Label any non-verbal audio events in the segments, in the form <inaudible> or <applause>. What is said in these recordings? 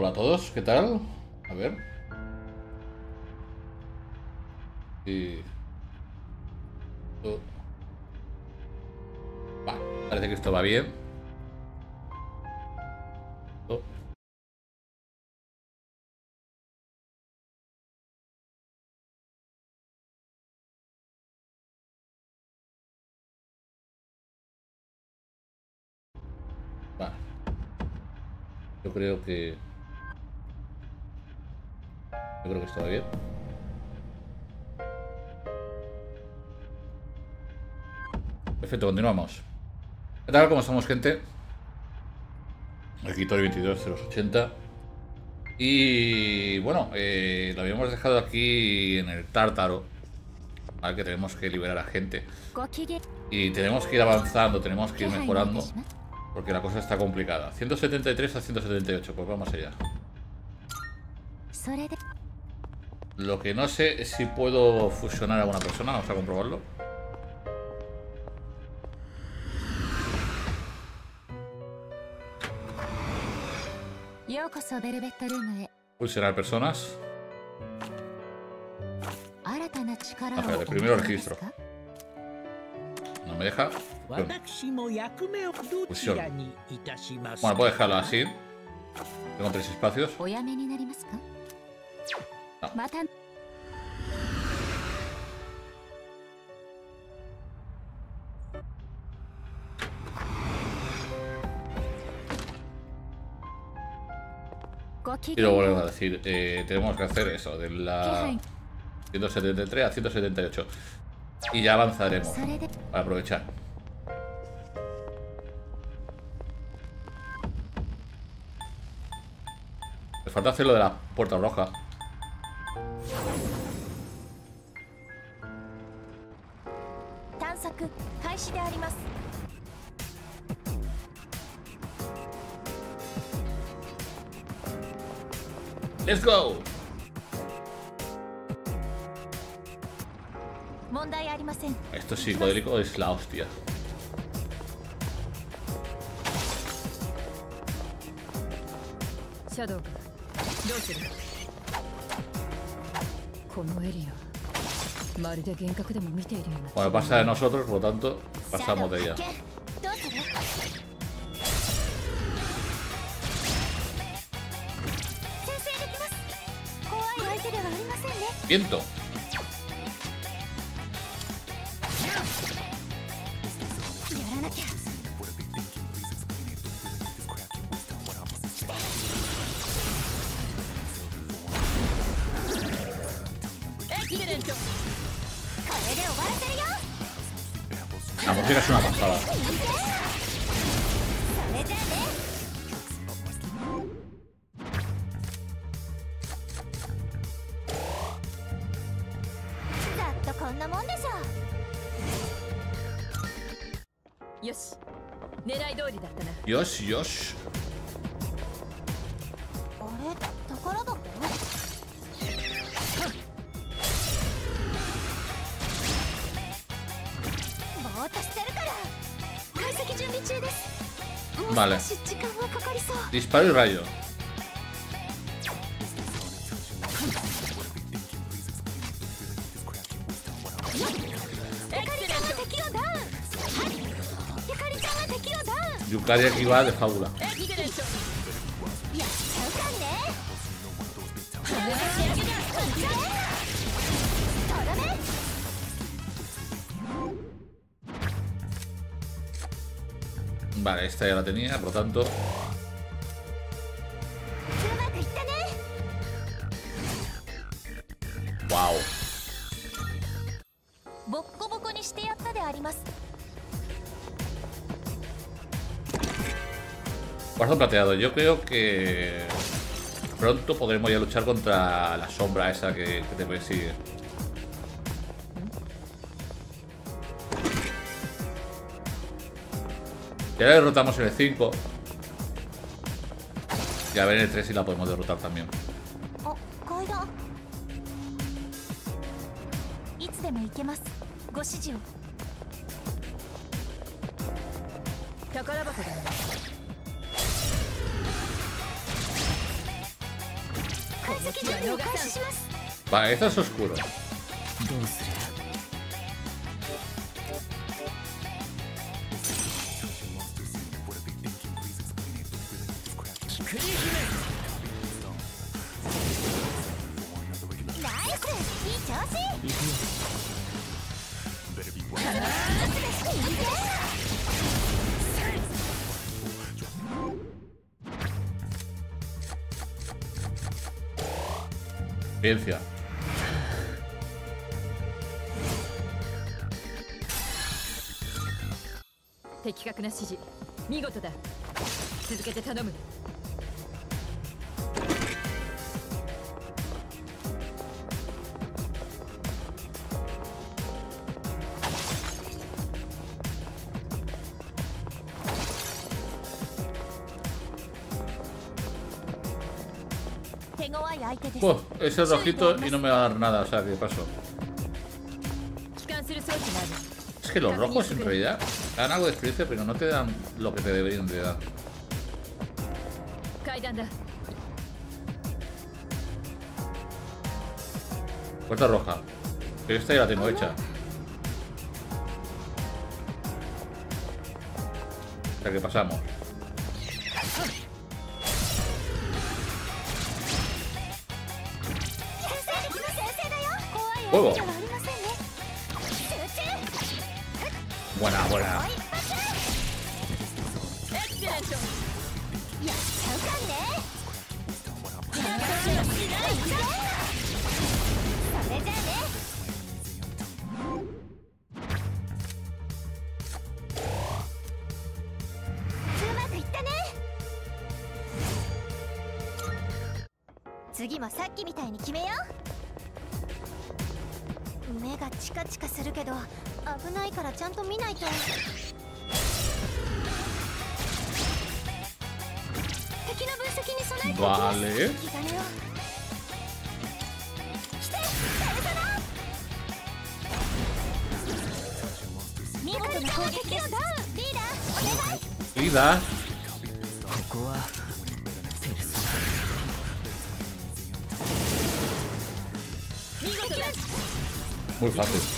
Hola a todos, ¿qué tal? A ver. Parece que esto va bien. Yo creo que... Creo que esto va bien. Perfecto, continuamos. ¿Qué tal? ¿Cómo estamos, gente? Aquí Tori 22 80. Y bueno, eh, lo habíamos dejado aquí en el tártaro. ¿vale? Que tenemos que liberar a gente. Y tenemos que ir avanzando, tenemos que ir mejorando. Porque la cosa está complicada. 173 a 178, pues vamos allá. Lo que no sé es si puedo fusionar a una persona, vamos a comprobarlo. Fusionar personas. Ah, espérate, primero registro. No me deja. Fusión. Bueno, puedo dejarlo así. Tengo tres espacios. No. Y lo vuelvo a decir, eh, tenemos que hacer eso, de la 173 a 178. Y ya avanzaremos, para aprovechar. Me falta hacer lo de la puerta roja. 探索開始でありますレッツゴー問題ありません Esto es psicodélico es la hostia Shadow どうする Bueno, pasa de nosotros, por lo tanto, pasamos de ella. Viento. あなかったよし。狙い通りだったな。よしよし。Disparo y rayo. Yukari aquí va de fábula. Vale, esta ya la tenía, por lo tanto... plateado, yo creo que pronto podremos ya luchar contra la sombra esa que, que te persigue. Ya la derrotamos en el 5. Y a ver en el 3 si la podemos derrotar también. Vale, esto es oscuro. Ciencia. Ese rojito y no me va a dar nada, o sea, ¿qué pasó? Es que los rojos en realidad dan algo de experiencia, pero no te dan lo que te deberían de dar. Puerta roja. Pero esta ya la tengo hecha. O sea que pasamos. おいおほらほら次もさっきみたいに決めよチカチカするけど危ないからちゃんと見ないと。Vale. Vida. 그 가드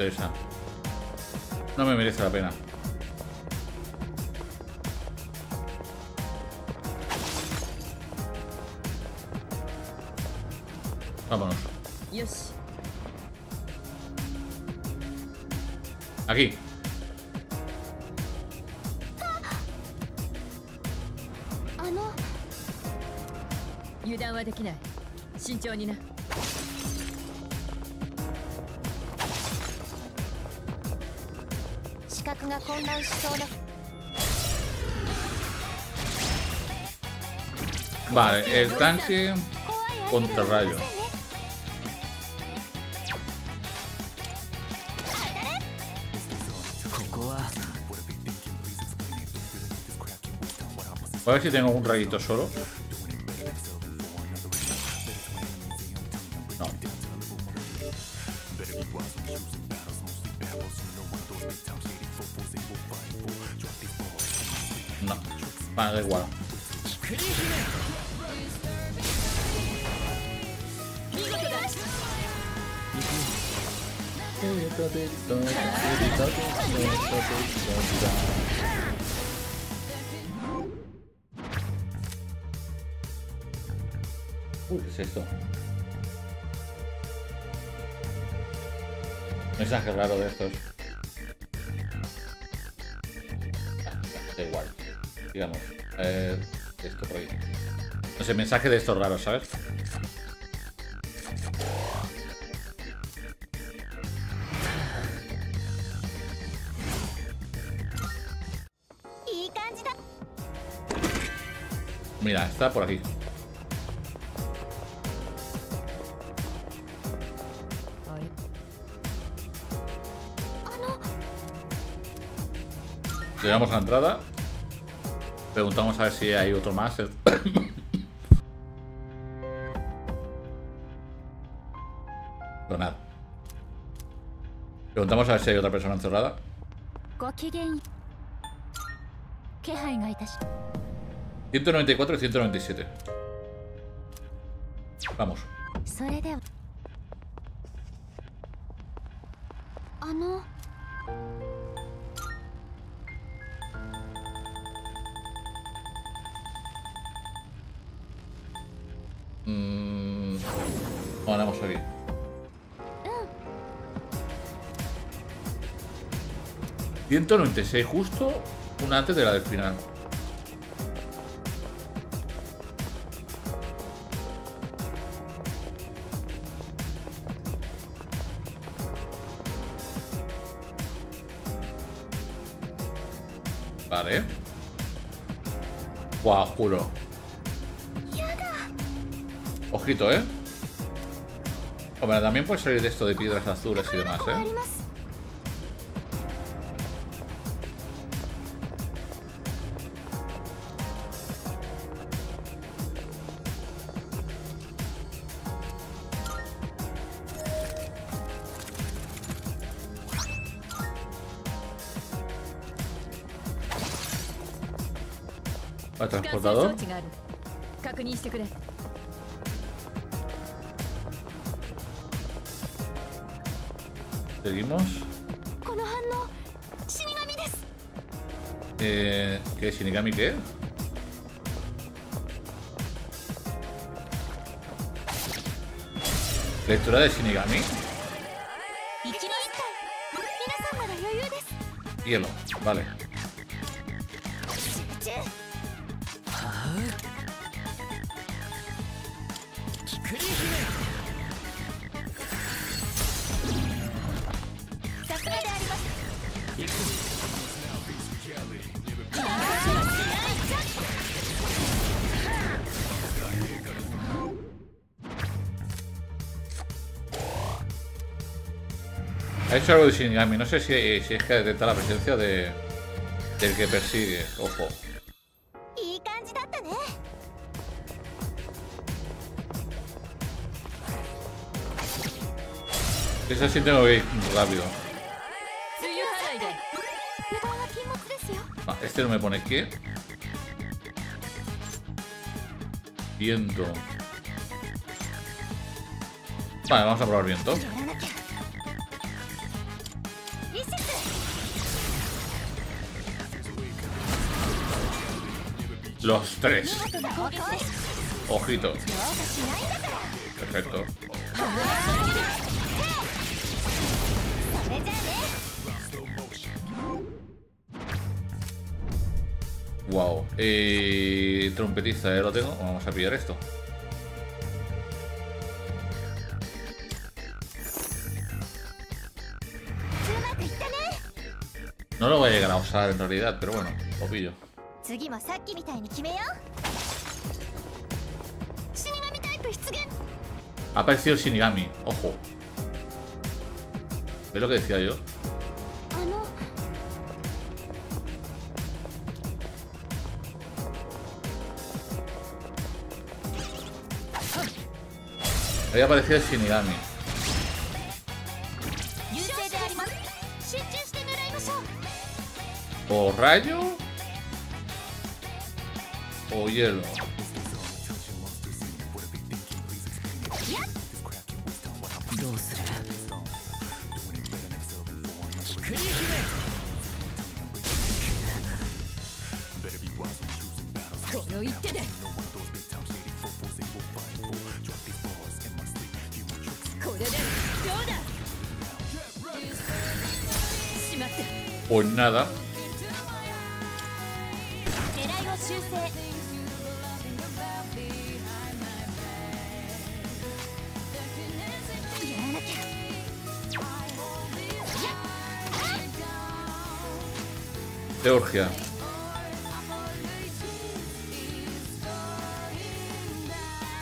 interesa. No me merece la pena. Vámonos. Aquí. はで 混乱しそうな Vale, el tanque contra rayo. A ver si tengo un rayito solo. No, ah, da igual. Uy, ¿qué es esto? Mensaje raro de estos. Digamos. Eh, esto por ahí. No sé, mensaje de estos raros, ¿sabes? Mira, está por aquí. Llegamos a la entrada. Preguntamos a ver si hay otro más. <coughs> Pero nada. Preguntamos a ver si hay otra persona encerrada. 194 y 197. Vamos. あ ...196, justo una antes de la del final. Vale. Guau, juro. Ojito, ¿eh? Hombre, también puede salir de esto de piedras azules y demás, ¿eh? ぞ。確認してくれ。この反応死神です。えー、死神けレトラで死神。一一皆さんまだ余裕です。イエロー、バレ、ー Ha hecho algo de Shinigami. No sé si, si es que detecta la presencia de, del que persigue. Ojo. Esa sí tengo que ir rápido. Ah, este no me pone qué. Viento. Vale, vamos a probar viento. Los tres. Ojito. Perfecto. Wow. Eh, trompetiza, ¿eh? Lo tengo. Vamos a pillar esto. No lo voy a llegar a usar en realidad, pero bueno, lo pillo. 次もさっきみたいに決めよう。死神タイプ出現。おほ。よ？あの。アパイスよ死神。集中して狙いましょう。おらよー。おイエローどうするこの一手でこれでどうだ Pues nada,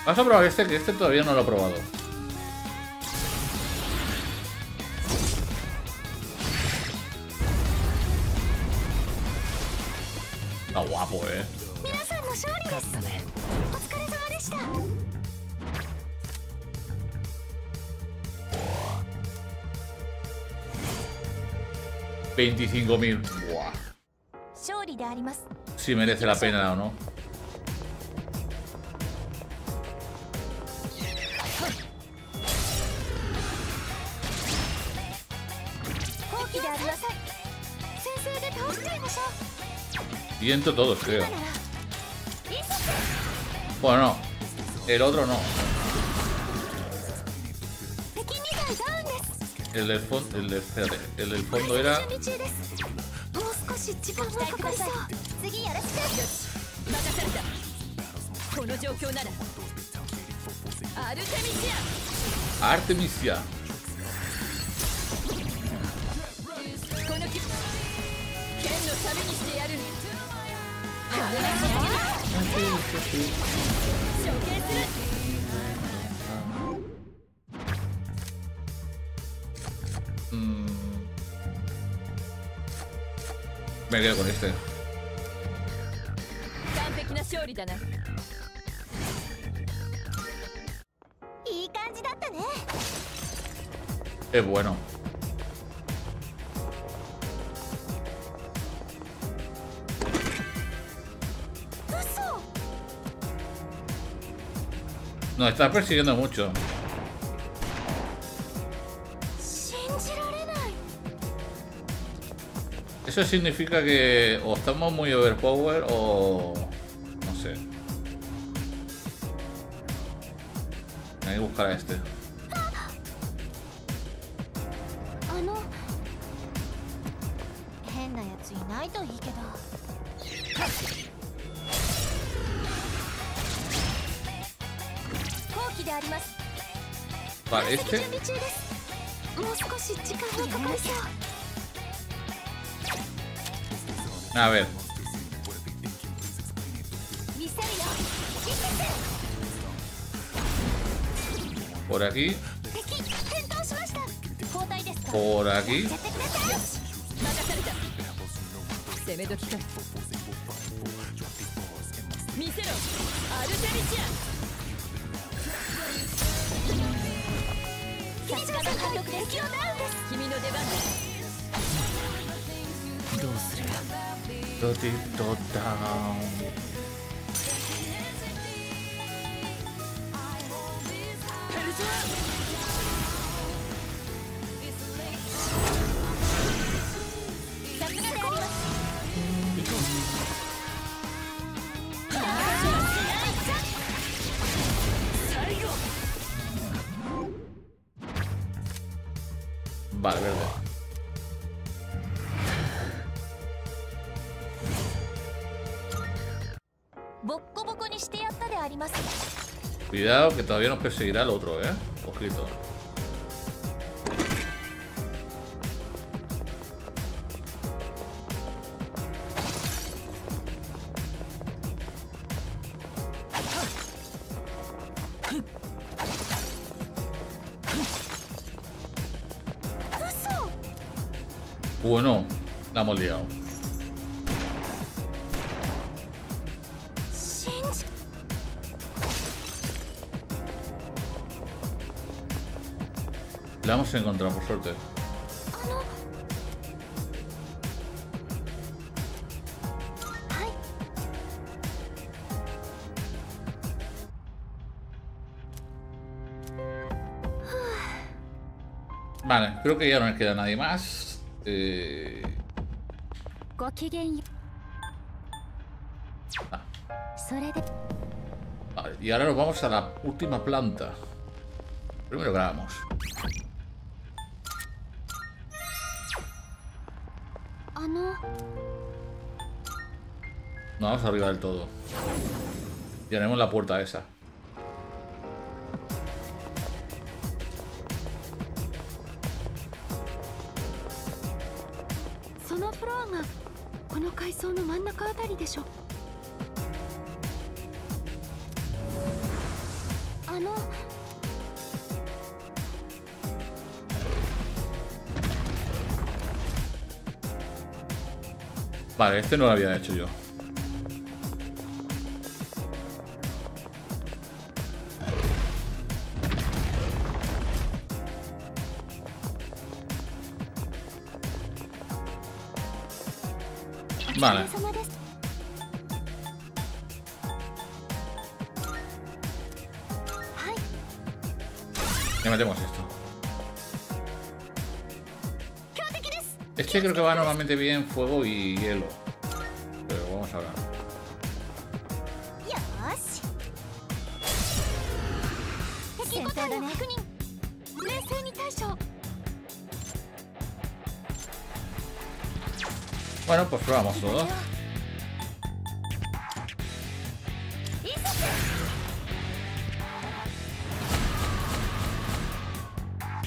Vamos a probar este, que este todavía no lo he probado. Está guapo, eh. 25.000. Buah. Si merece la pena o no. Viento todos, creo. Bueno, no. El otro no. El del fondo, el, el del fondo era... Artemisia. Mm. Me quedo con este. Es bueno. Nos está persiguiendo mucho. Eso significa que o estamos muy overpower o... Cuidado que todavía nos perseguirá el otro, ¿eh? Ojito. Bueno, la hemos liado. Encontrado, por suerte. Vale, creo que ya no me queda nadie más. Eh... Ah. Vale, y ahora nos vamos a la última planta. Primero grabamos. No, vamos arriba del todo. Y haremos la puerta esa. Vale, este no lo había hecho yo. Vale. Creo que va normalmente bien fuego y hielo. Pero vamos a ver. Bueno, pues probamos todo.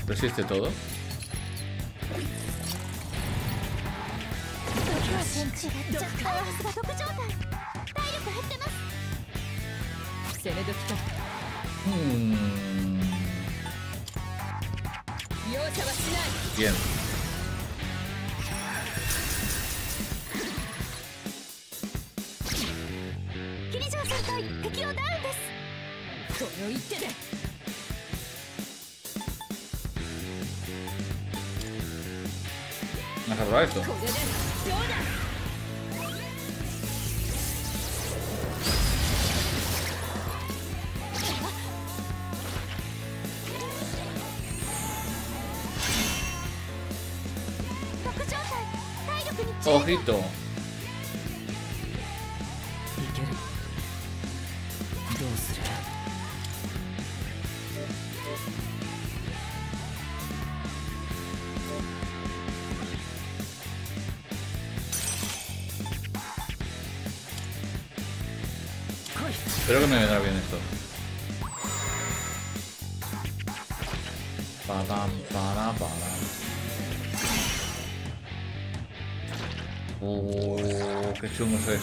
¿Resiste todo? ちょっと Ojito.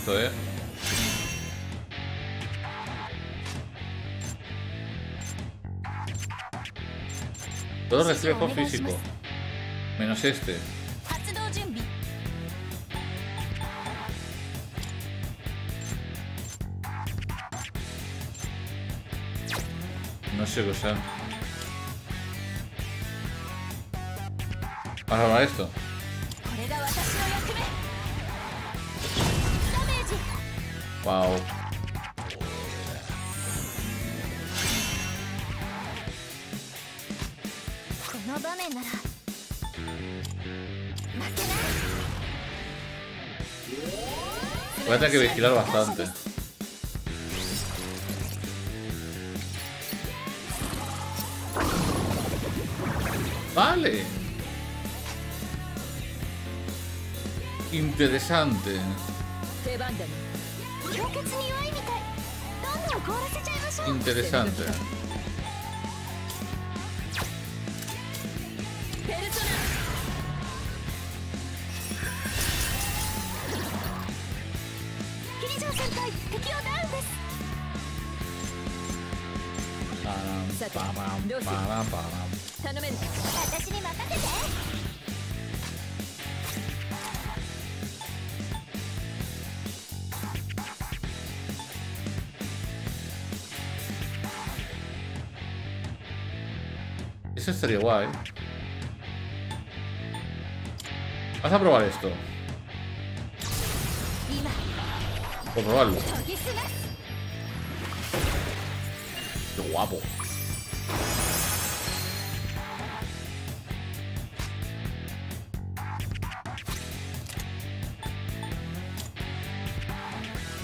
Esto, eh. Todo reflejo físico. Menos este. No sé qué sea. Vamos a esto. Wow. Voy a tener que vigilar bastante. Vale. Interesante. Interesante. Param, param, param, Eso estaría guay. Vas a probar esto. Por probarlo. Qué guapo.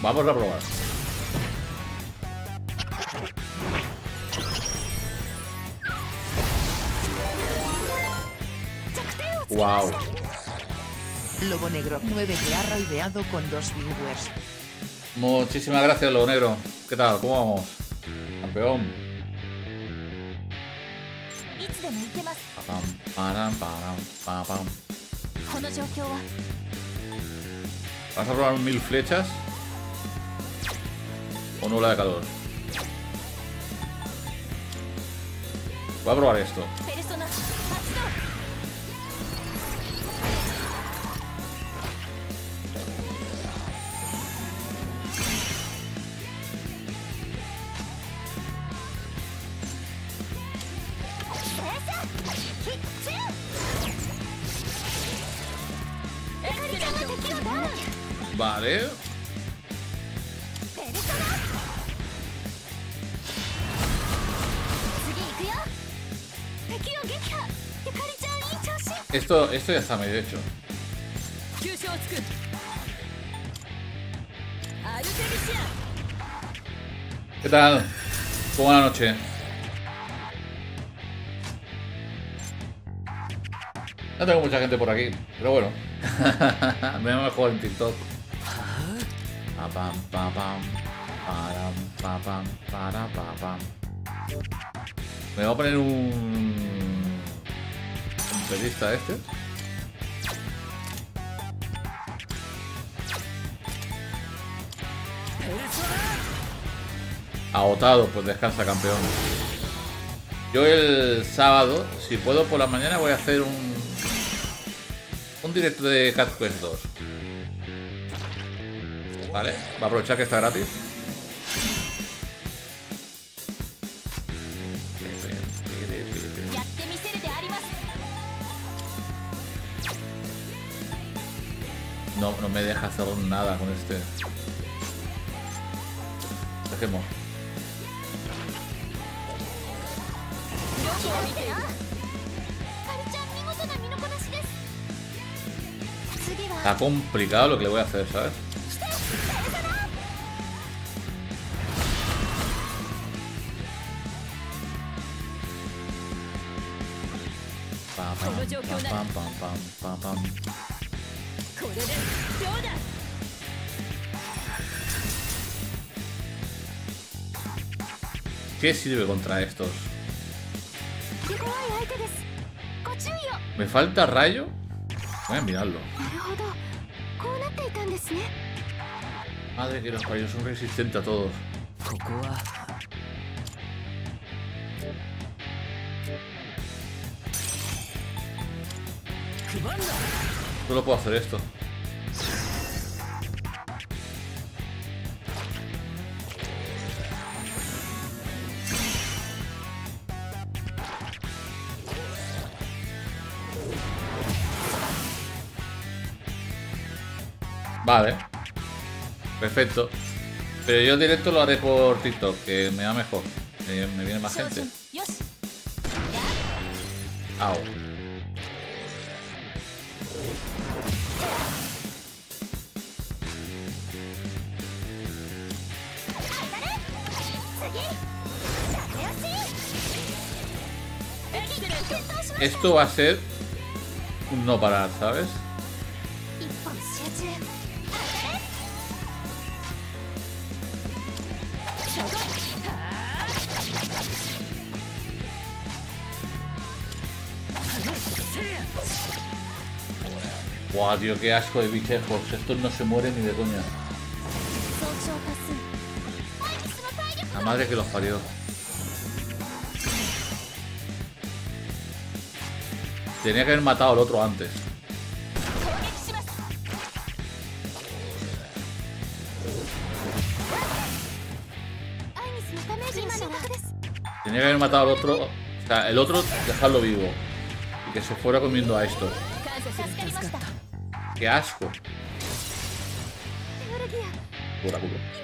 Vamos a probar. Wow. Lobo Negro 9 que ha raideado con dos viewers. Muchísimas gracias, Lobo Negro. ¿Qué tal? ¿Cómo vamos? Campeón. ¿Vas a probar mil flechas? O nula de calor. Voy a probar esto. Esto, esto ya está medio hecho. ¿Qué tal? ¿Cómo la noche? No tengo mucha gente por aquí, pero bueno. <laughs> Me voy a jugar en TikTok. Me voy a poner un... Un pelista este. Agotado, pues descansa campeón. Yo el sábado, si puedo por la mañana, voy a hacer un... Un directo de Cat Quest 2. Vale, va a aprovechar que está gratis. Me deja hacer nada con este. Dejemos. Está complicado lo que le voy a hacer, ¿sabes? ¿Qué sirve contra estos? ¿Me falta rayo? Voy a mirarlo. Madre que los rayos son resistentes a todos. Solo puedo hacer esto. Vale. Perfecto. Pero yo directo lo haré por TikTok, que me da mejor. Me, me viene más gente. Au. Esto va a ser no parar, ¿sabes? Buah, tío, qué asco de bichejos. Estos no se mueren ni de coña. La madre que los parió. Tenía que haber matado al otro antes. Tenía que haber matado al otro. O sea, el otro dejarlo vivo. Y que se fuera comiendo a estos. ¡Qué asco! Pura culo.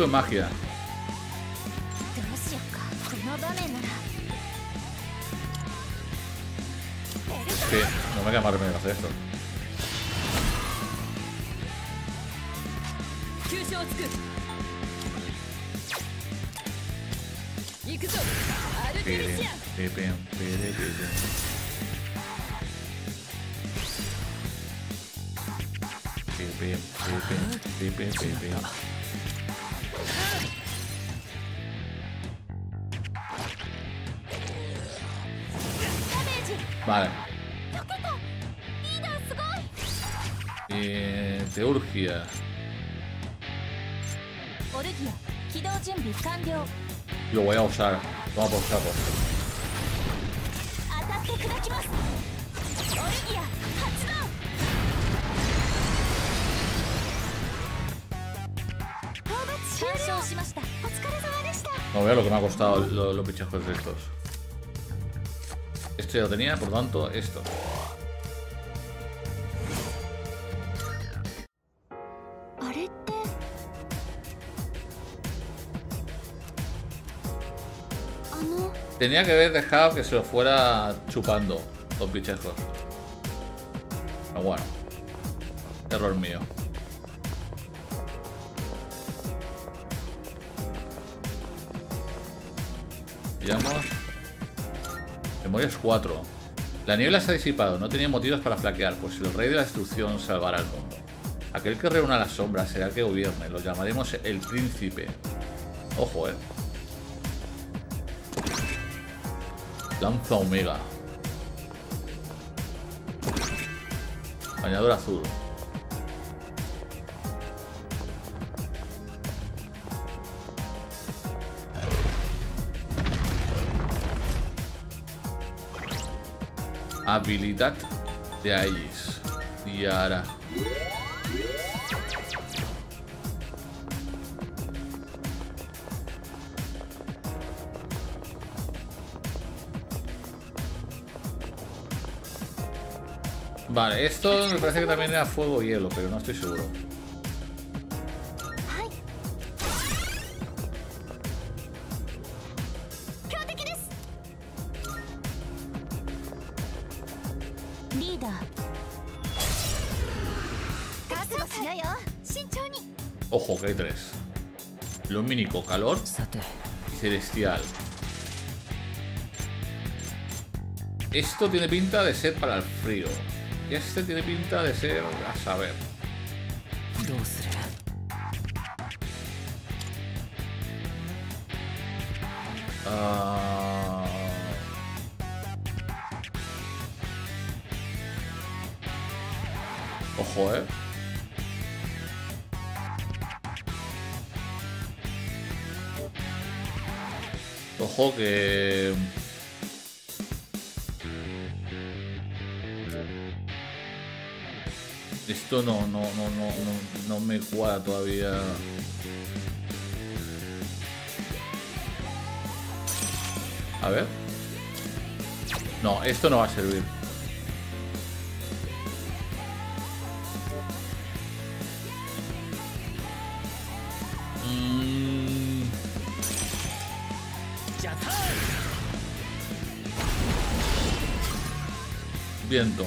Y magia. Que no me queda más remedio hacer esto. Teurgia. Lo voy a usar. Vamos a usarlo. No veo lo que me ha costado los, los bichejos de estos. Esto ya lo tenía, por tanto, esto. Tenía que haber dejado que se lo fuera chupando los bichejos. Pero bueno. Error mío. Pillamos. Memorias 4. La niebla se ha disipado, no tenía motivos para flaquear, pues el rey de la destrucción salvará el mundo. Aquel que reúna las sombras será el que gobierne, lo llamaremos el príncipe. Ojo, eh. Lanza Omega. Bañador azul. Habilidad de Ais. Y Vale, esto me parece que también era fuego y hielo, pero no estoy seguro. Ojo, que hay tres. Lumínico, calor y celestial. Esto tiene pinta de ser para el frío. Y este tiene pinta de ser a saber. Ah. Ojo, eh. Ojo que... Esto no, no, no, no, no, me cuadra todavía. A ver. No, esto no va a servir. Mm. Viento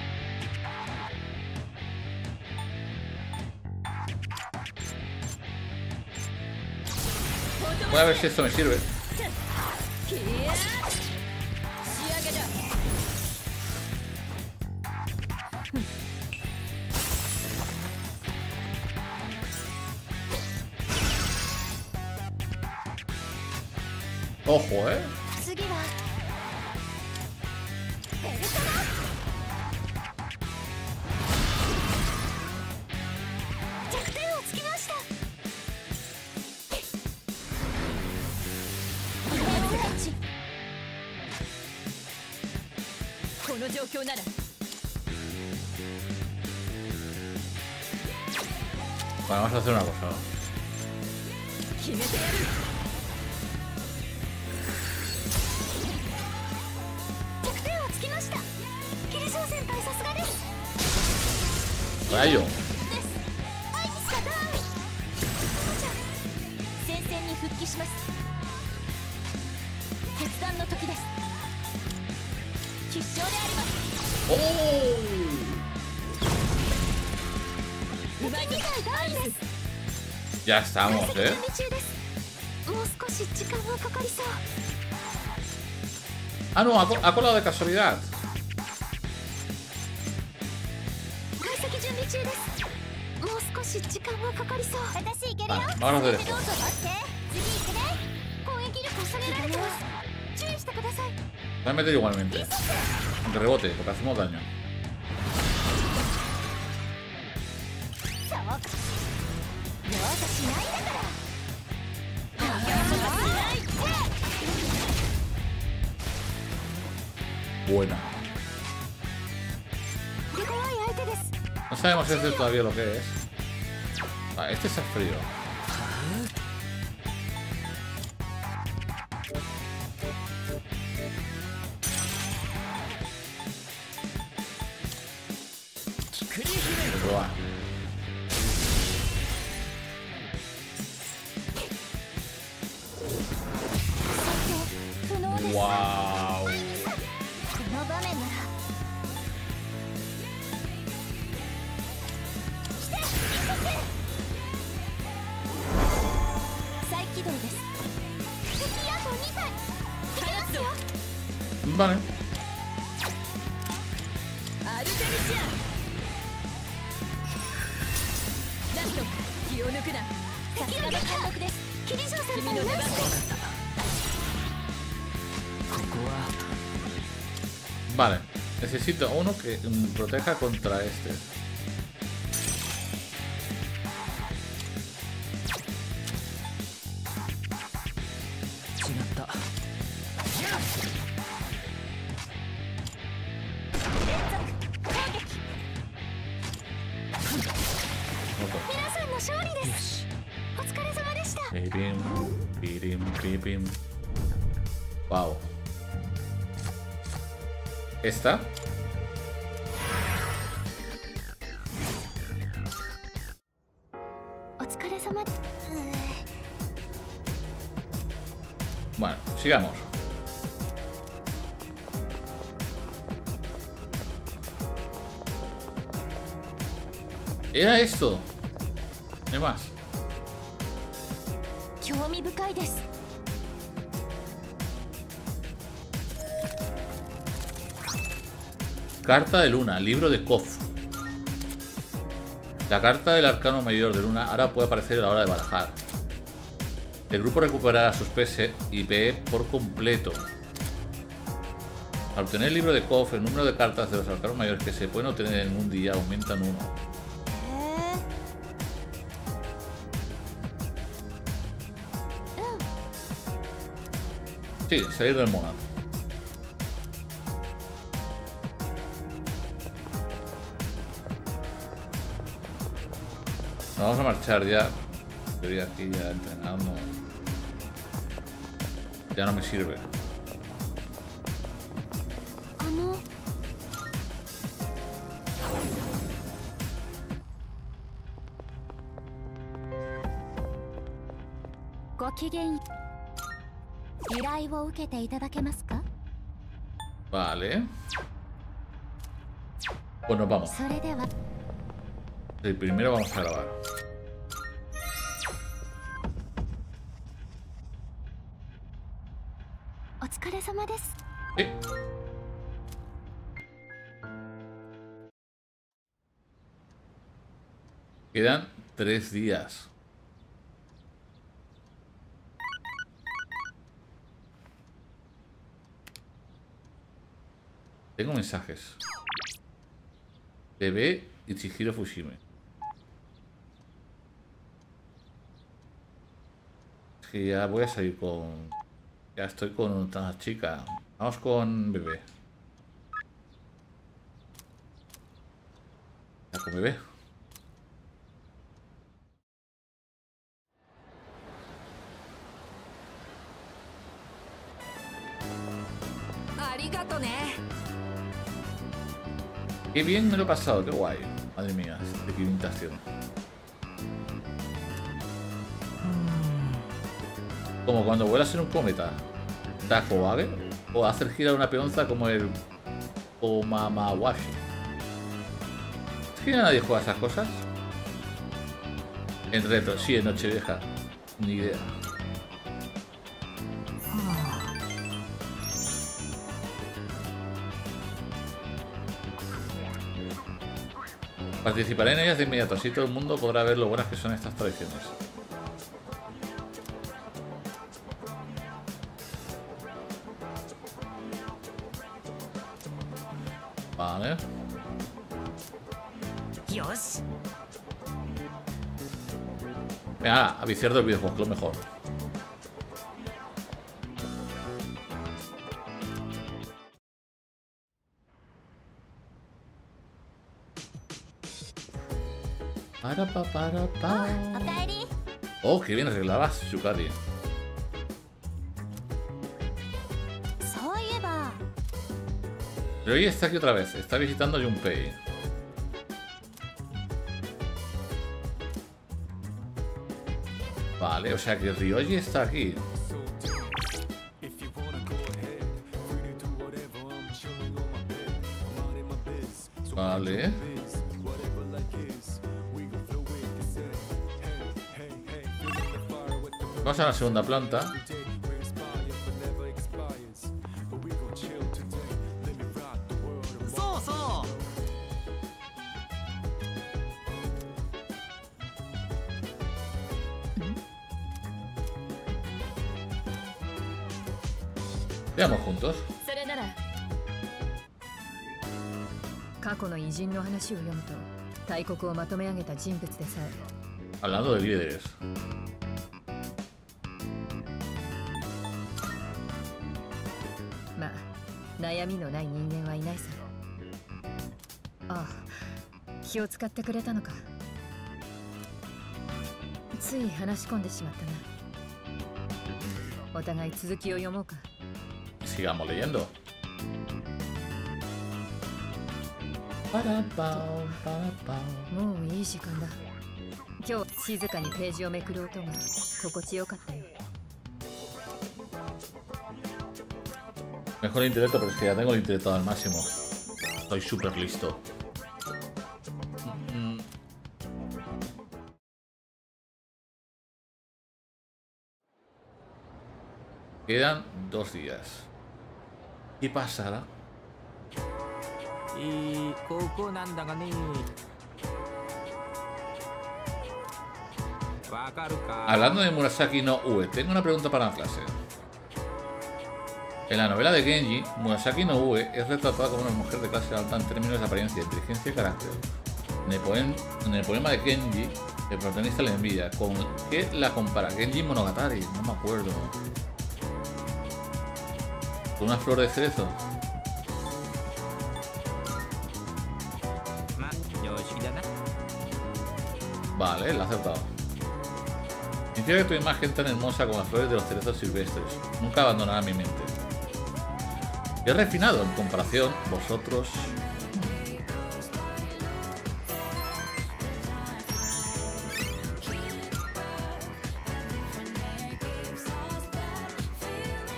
vocês são Shiro? Ya estamos, ¿eh? Ah, no, ha, ha colado de casualidad. Vale, vámonos de lejos. Me han metido igualmente. Rebote, porque hacemos daño. Buena. No sabemos este todavía lo que es. Ah, este es frío. Necesito uno que proteja contra este. De Luna, libro de Kof. La carta del arcano mayor de Luna ahora puede aparecer a la hora de barajar. El grupo recuperará sus PS y PE por completo. Al obtener el libro de Kof, el número de cartas de los arcanos mayores que se pueden obtener en un día aumentan uno. Sí, salir del monado. Marchar ya. Estoy aquí ya entrenando. Ya no me sirve. Vale. Pues nos vamos. Sí, primero vamos a grabar. Quedan tres días. Tengo mensajes. TV y Chihiro Fushime. Es que ya voy a salir con ya estoy con una chica. Vamos con bebé. Ya con bebé. Qué bien me lo he pasado, qué guay. Madre mía, de quintación. Como cuando vuelas en un cometa. Taco, ¿vale? O hacer girar una peonza como el Omamawashi. ¿Es que nadie juega esas cosas? En retro, sí, en Nochevieja. Ni idea. Participaré en ellas de inmediato, así todo el mundo podrá ver lo buenas que son estas tradiciones. A viciar del videojuego, lo mejor. Para pa para pa. Oh, qué bien arreglabas, Yukari. Ryoji está aquí otra vez. Está visitando a Junpei. O sea que Ryoji está aquí. Vale. Vamos a la segunda planta. Hablando de líderes. 悩みのない人間はいないさ。ああ気を使ってくれたのか。つい話し込んでしまったな。お互い続きを読もうか。Sigamos leyendo. Para pao, para pao. もういい時間だ今日静かにページをめくる音が心地よかったよ Mejor intelecto, pero es que ya tengo el intelecto al máximo. Estoy súper listo. Quedan dos días. ¿Qué pasará? Hablando de Murasaki no Ue, tengo una pregunta para la clase. En la novela de Genji, Murasaki no Ue es retratada como una mujer de clase alta en términos de apariencia, inteligencia y carácter. En el, poema, de Genji, el protagonista le envía. ¿Con qué la compara? Genji Monogatari, no me acuerdo. ¿Con una flor de cerezo? Vale, la ha acertado. Significa que tu imagen tan hermosa como las flores de los cerezos silvestres. Nunca abandonará mi mente. Qué refinado en comparación, vosotros.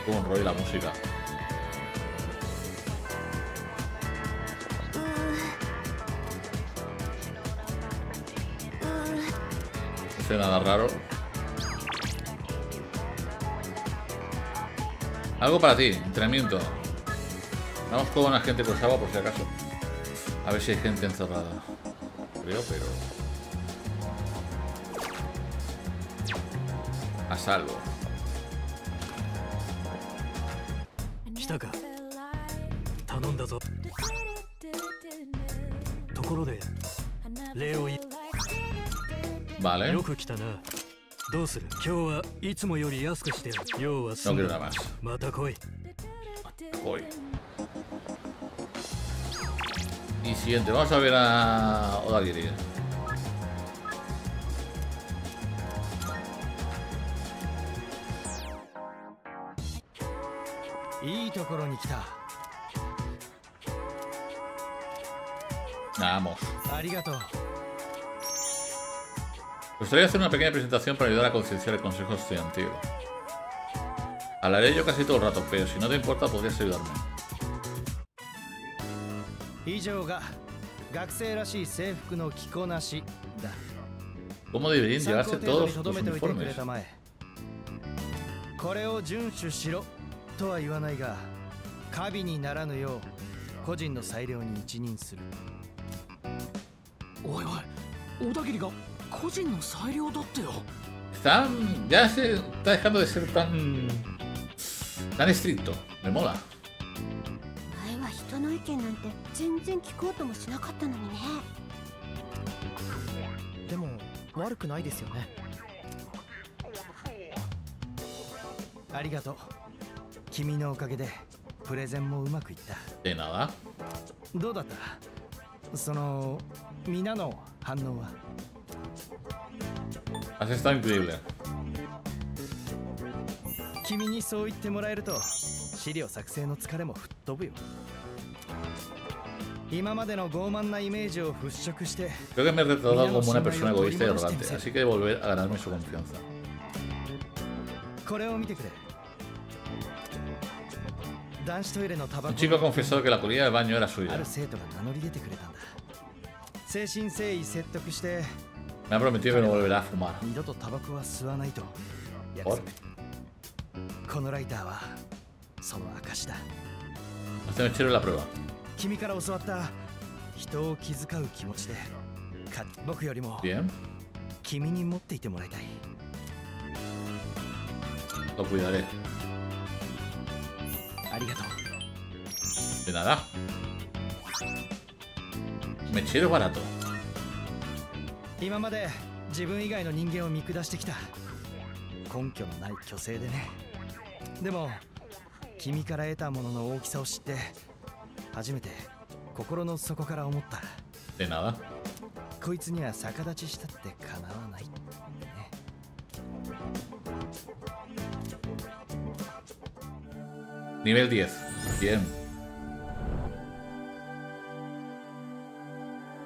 Como un rollo la música. Raro. Algo para ti, entrenamiento. Vamos con la gente con agua por si acaso. A ver si hay gente encerrada. Creo, pero... A salvo. Vale. No quiero nada más. Voy. Y siguiente, vamos a ver a Odagiri. Vamos. Me gustaría hacer una pequeña presentación para ayudar a concienciar el consejo estudiantil. Hablaré yo casi todo el rato, pero si no te importa podrías ayudarme. ¿Cómo deberían llevarse todos los uniformes? これを遵守しろとは言わないがカビにならぬよう個人の裁量に一任するおいおい小田切が 個人の裁量だってよ Están, ya se está dejando de ser tan tan estricto. Me mola. 前は人の意見なんて全然聞こうともしなかったのにね。でも悪くないですよね。ありがとう。君のおかげでプレゼンもうまくいった。でなどうだった？その皆の反応は？Has estado increíble. 君にそう言ってもらえると資料作成の疲れも吹っ飛ぶよ今までの傲慢なイメージを払拭して Creo que me he retratado como una persona egoísta y arrogante, así que volver a ganarme su confianza. これを見てくれ Un chico ha confesado que la colilla del baño era suya. Me ha prometido que no volverá a fumar. ¿Por? このライターはその証だ Hacemos echar la prueba 君から教わった人を気遣う気持ちで僕よりも Bien 君に持っていてもらいたい Lo cuidaré ありがとう De nada Mechero barato 今まで自分以外の人間を見下してきた。根拠のない虚勢でね。でも君から得たものの大きさを知って初めて心の底から思った。でな。こいつには逆立ちしたってかなわない、ね、Nivel 10. Bien.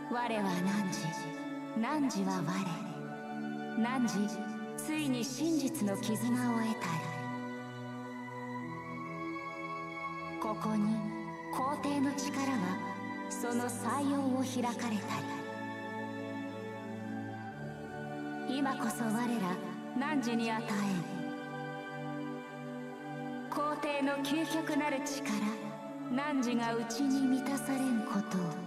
我は何時？何時は我何時ついに真実の絆を得たいここに皇帝の力はその採用を開かれたり。今こそ我ら汝に与え皇帝の究極なる力汝が内に満たされんことを。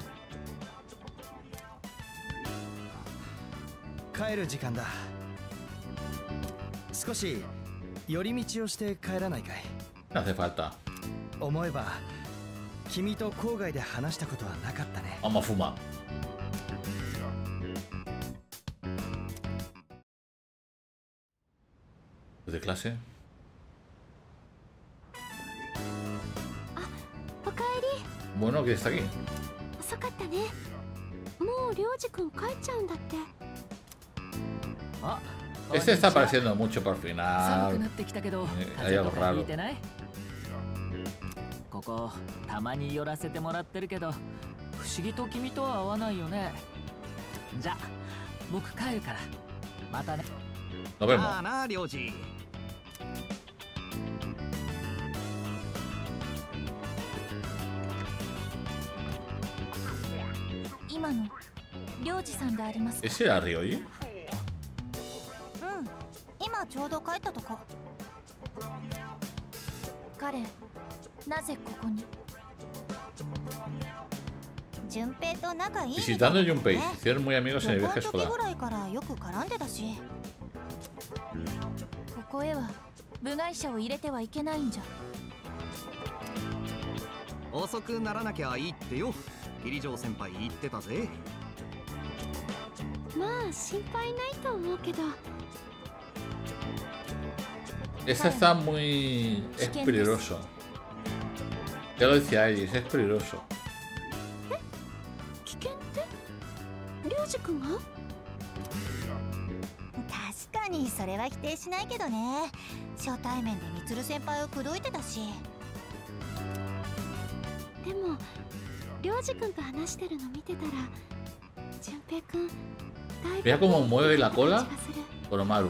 帰る時間だ。少し寄り道をして帰らないかい？hace falta 思えば君と郊外で話したことはなかったね。Vamos a fumar ¿De clase? あ、おかえり Bueno, que está aquí 遅かったね。もうりょうじくん帰っちゃうんだって。あ Este está apareciendo mucho por final. Hay algo ここたまに寄らせてもらってるけど不思議と君とは合わないよねじゃ僕帰るからまたね食もあーなりょうじ今のりょうじさんでありますかえせやるよょうど帰ったとこ彼なぜここに？順平と仲いい Visitando a Junpei, se hicieron muy amigos en el viaje 旅行の時 escolar. ぐらいからよく絡んでたし。ここへは部外者を入れてはいけないんじゃ。遅くならなきゃいいってよ。桐城先輩言ってたぜ。まあ心配ないと思うけど Esta está muy... es peligroso. Ya lo decía Iris, es peligroso. Mira cómo mueve la cola. Oromaru.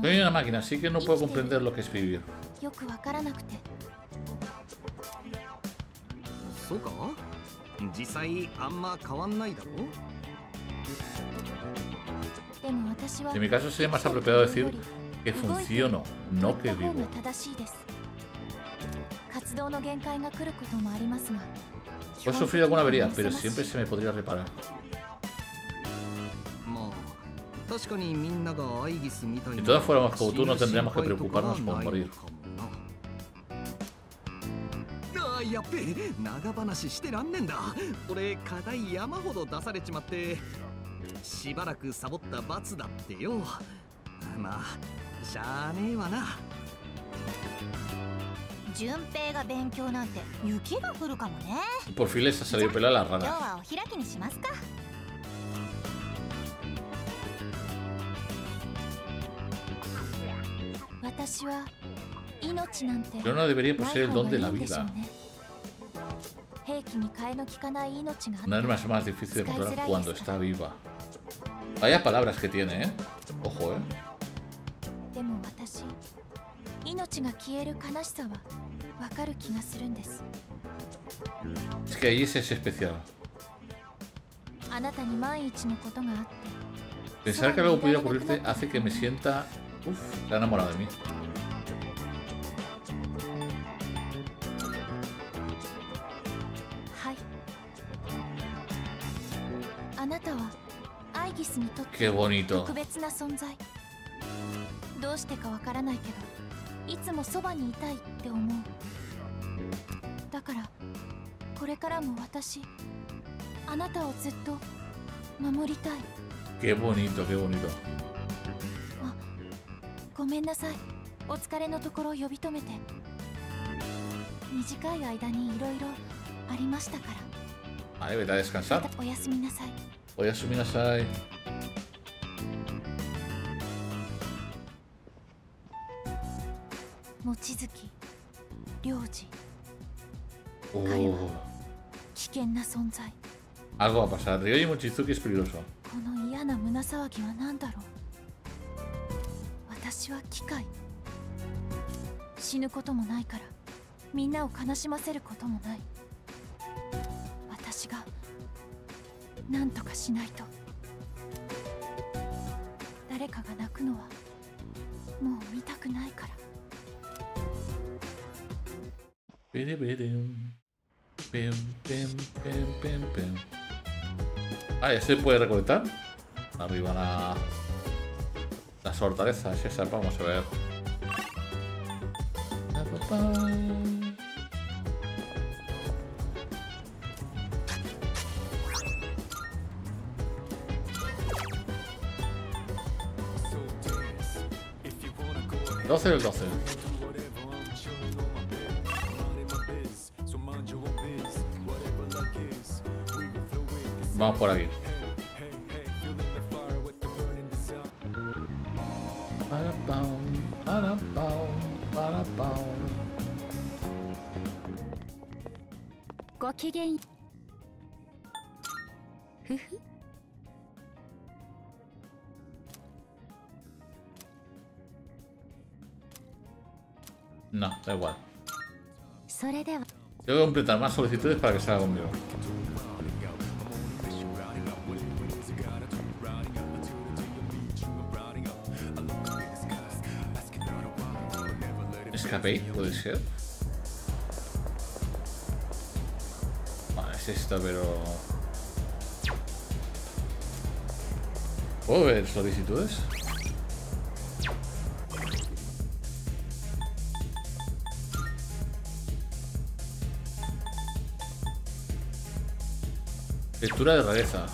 Soy una máquina, así que no puedo comprender lo que es vivir. よくわからなくてそうか実際あんま変わんないだろでも私は En mi caso sería más apropiado decir que funciono, no que やった方 vivo. が正しいです活動の限界が来ることもありますが He sufrido alguna avería, pero siempre se me podría reparar. な todos fuéramos como やっべえ長話してらんねんだ俺課題山ほど出されちまってしばらくサボった罰だってよまあしゃあねえわな純平が勉強なんて雪が降るかもね Por fin les ha salido pelo a las 今日.はお開きにしますか Yo no debería poseer el don de la vida. Una arma es más difícil de controlar cuando está viva. Vaya palabras que tiene, ¿eh? Ojo, ¿eh? Es que ahí es especial. Pensar que algo pudiera ocurrirte hace que me sienta Uf, se ha enamorado de mí. Qué 在。どうしてかわからないけどいつもそばにいたいって思う。だからこれからも私あなたをずっと守りたい。ごめんなさい。お疲れのところ呼び止めて。短い間にいろいろありましたから。あれ大好きなさおやすみなさい。おやすみなさい。もちづき領事おお危険な存在。Algo va a pasar. Y hoy, Mochizuki es peligroso. 私は機械死ぬこともないからみんなを悲しませることもない私が何とかしないと誰かが泣くのはもう見たくないから Pere, pere. Pem, pem, pem, pem, pem. Ah, ya se puede recolectar. Arriba la. Las fortalezas, esas, vamos a ver. Pa, pa, pa. Doce del doce. Vamos por aquí. ごきげんふふ No, <laughs> da igual. それでは Tengo que completar más solicitudes para que salga conmigo. Escape, puede ser. Es esta, pero. ¿Puedo ver solicitudes? Lectura de rareza.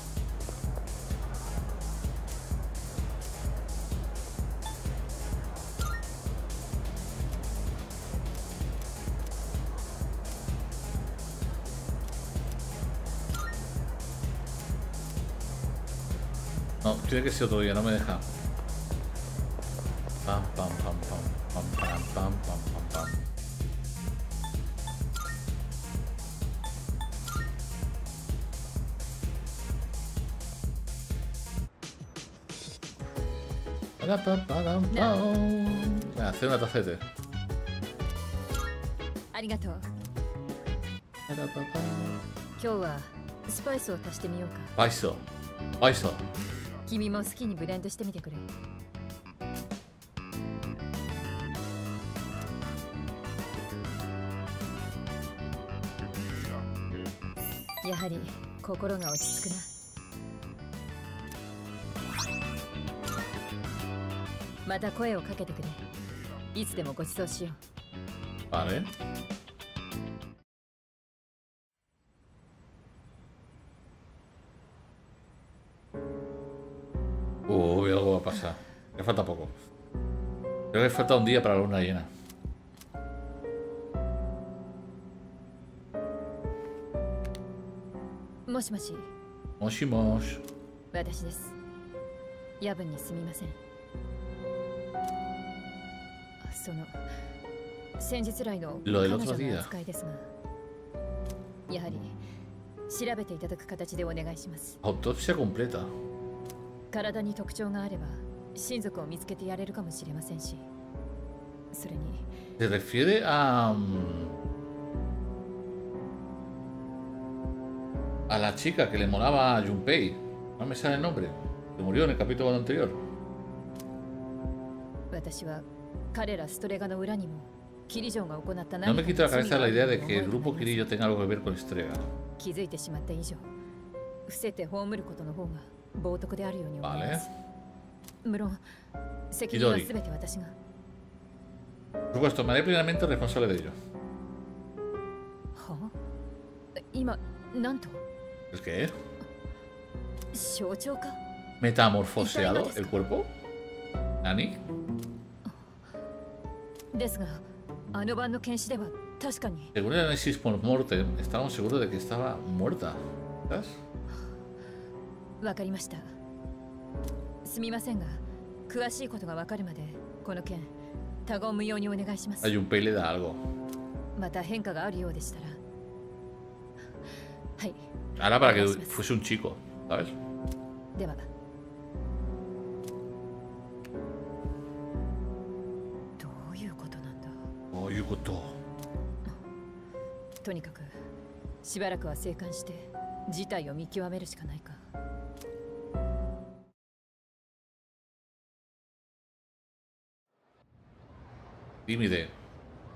No, tiene que ser otro día, no me deja. Pam, pam, pam, pam, pam, pam, pam, pam, pam, pam. Venga, hacer una taza de té. Paiso. Paiso. Paiso. 君も好きにブレンドしてみてくれ。やはり心が落ち着くな。また声をかけてくれ。いつでもご馳走しよう。Vale. Uy, falta un día para la luna llena.もしもし Moshi mosh. 私です夜分にすみませんあその先日来の Lo 彼 del 女 otro día の扱いですがやはり調べていただく形でお願いします Autopsia completa. 体に特徴があれば親族を見つけてやれるかもしれませんしそれに ¿Se refiere a... Mm, a la chica que le molaba a Junpei? No me sale el nombre. Que murió en el capítulo anterior. No me quita la cabeza la idea de que el grupo Kirillo tenga algo que ver con Estrega. Vale. 無論責任は全て私が Por supuesto, me haré plenamente responsable de ello. は今なんと ¿Es que? 象徴か ¿Metamorfoseado el cuerpo? ¿Nani? ですがあの晩の検視では確かに Según el análisis por mortem, estábamos seguros de que estaba muerta. ¿Sabes? わかりましたすみませんが詳しいことがわかるまでこの件 他言無用にお願いします A Junpei le da algo. また変化があるようでしたらはい Ahora para que Gracias. fuese un chico, ¿sabes? ではどういうことなんだ？Oh, Yukoto. と？にかくしばらくは静観して事態を見極めるしかないか Límite.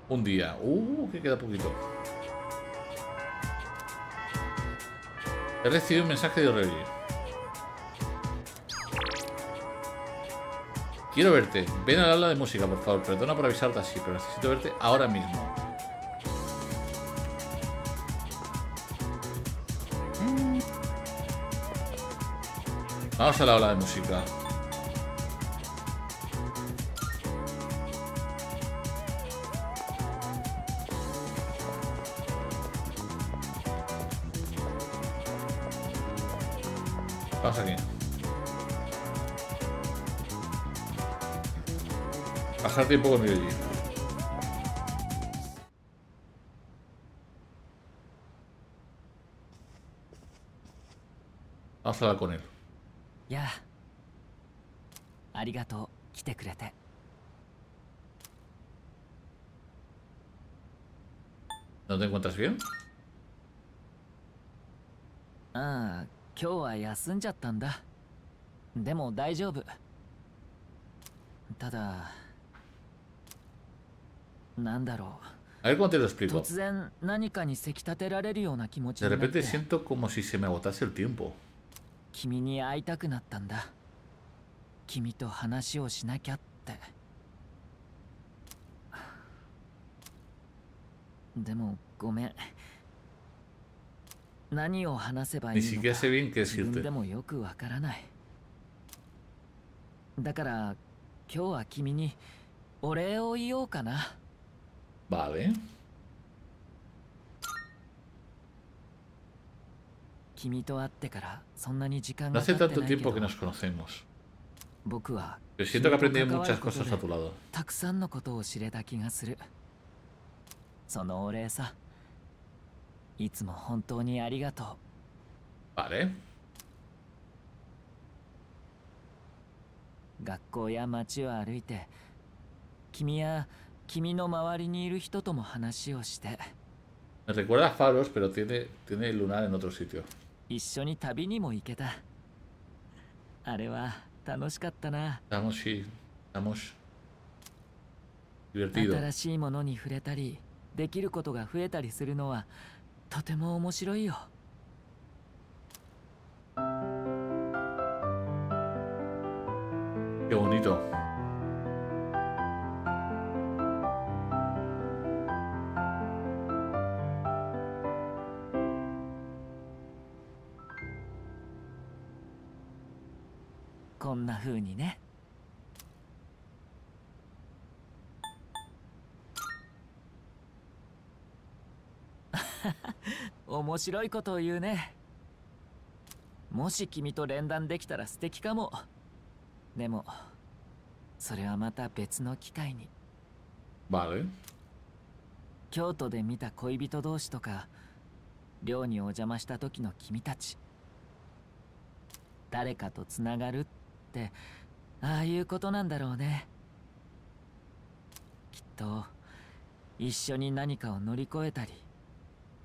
Un día. Uh, que queda poquito. He recibido un mensaje de O'Reilly. Quiero verte. Ven al aula de música, por favor. Perdona por avisarte así, pero necesito verte ahora mismo. Vamos al aula de música. Tiempo con. Vamos a hablar con él. Ya. Arigato, ¿No te encuentras bien? ああ今日は休んじゃったんだでも大丈夫ただなんだろう。A ver cómo te lo explico. De repente siento como si se me agotase el tiempo. 君に会いたくなったんだ。君と話をしなきゃって。でもごめん。何を話せばいいのか自分でもよくわからない。だから今日は君にお礼を言おうかな Vale. No hace tanto tiempo que nos conocemos. Yo siento que aprendí muchas cosas a tu lado. そのお礼さいつも本当にありがとう。あれ学校や街を歩いて君や君の周りにいる人とも話をして recuerda Faros, pero tiene, tiene lunar en otro sitio. 一緒に旅にも行けたあれは楽しかったな sí, estamos divertido 新しいものに触れたりできることが増えたりするのはとても面白いよ Qué bonito. 風にね。<laughs> 面白いことを言うね。もし君と連弾できたら素敵かも。でもそれはまた別の機会に。Vale 京都で見た恋人同士とか寮にお邪魔した時の君たち。誰かとつながるってああいうことなんだろうね。きっと一緒に何かを乗り越えたり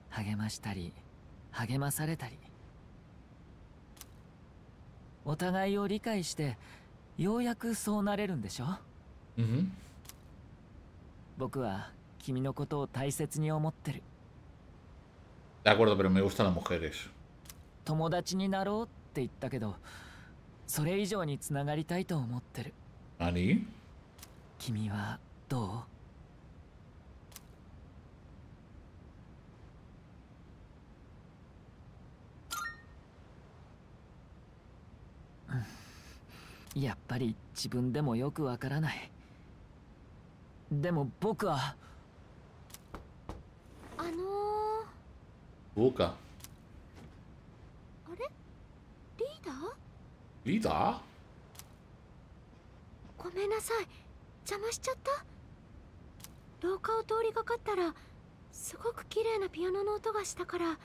励ましたり励まされたり。お互いを理解してようやくそうなれるんでしょ、うん、僕は君のことを大切に思ってる。De acuerdo, pero me gustan las mujeres. 友達になろうって言ったけどそれ以上につながりたいと思ってる。何？君はどう？やっぱり自分でもよくわからない。でも僕は。あのー、そうかあれ？リーダー？リーダー？ごめんなさい。邪魔しちゃった？廊下を通りがかったらすごく綺麗なピアノの音がしたから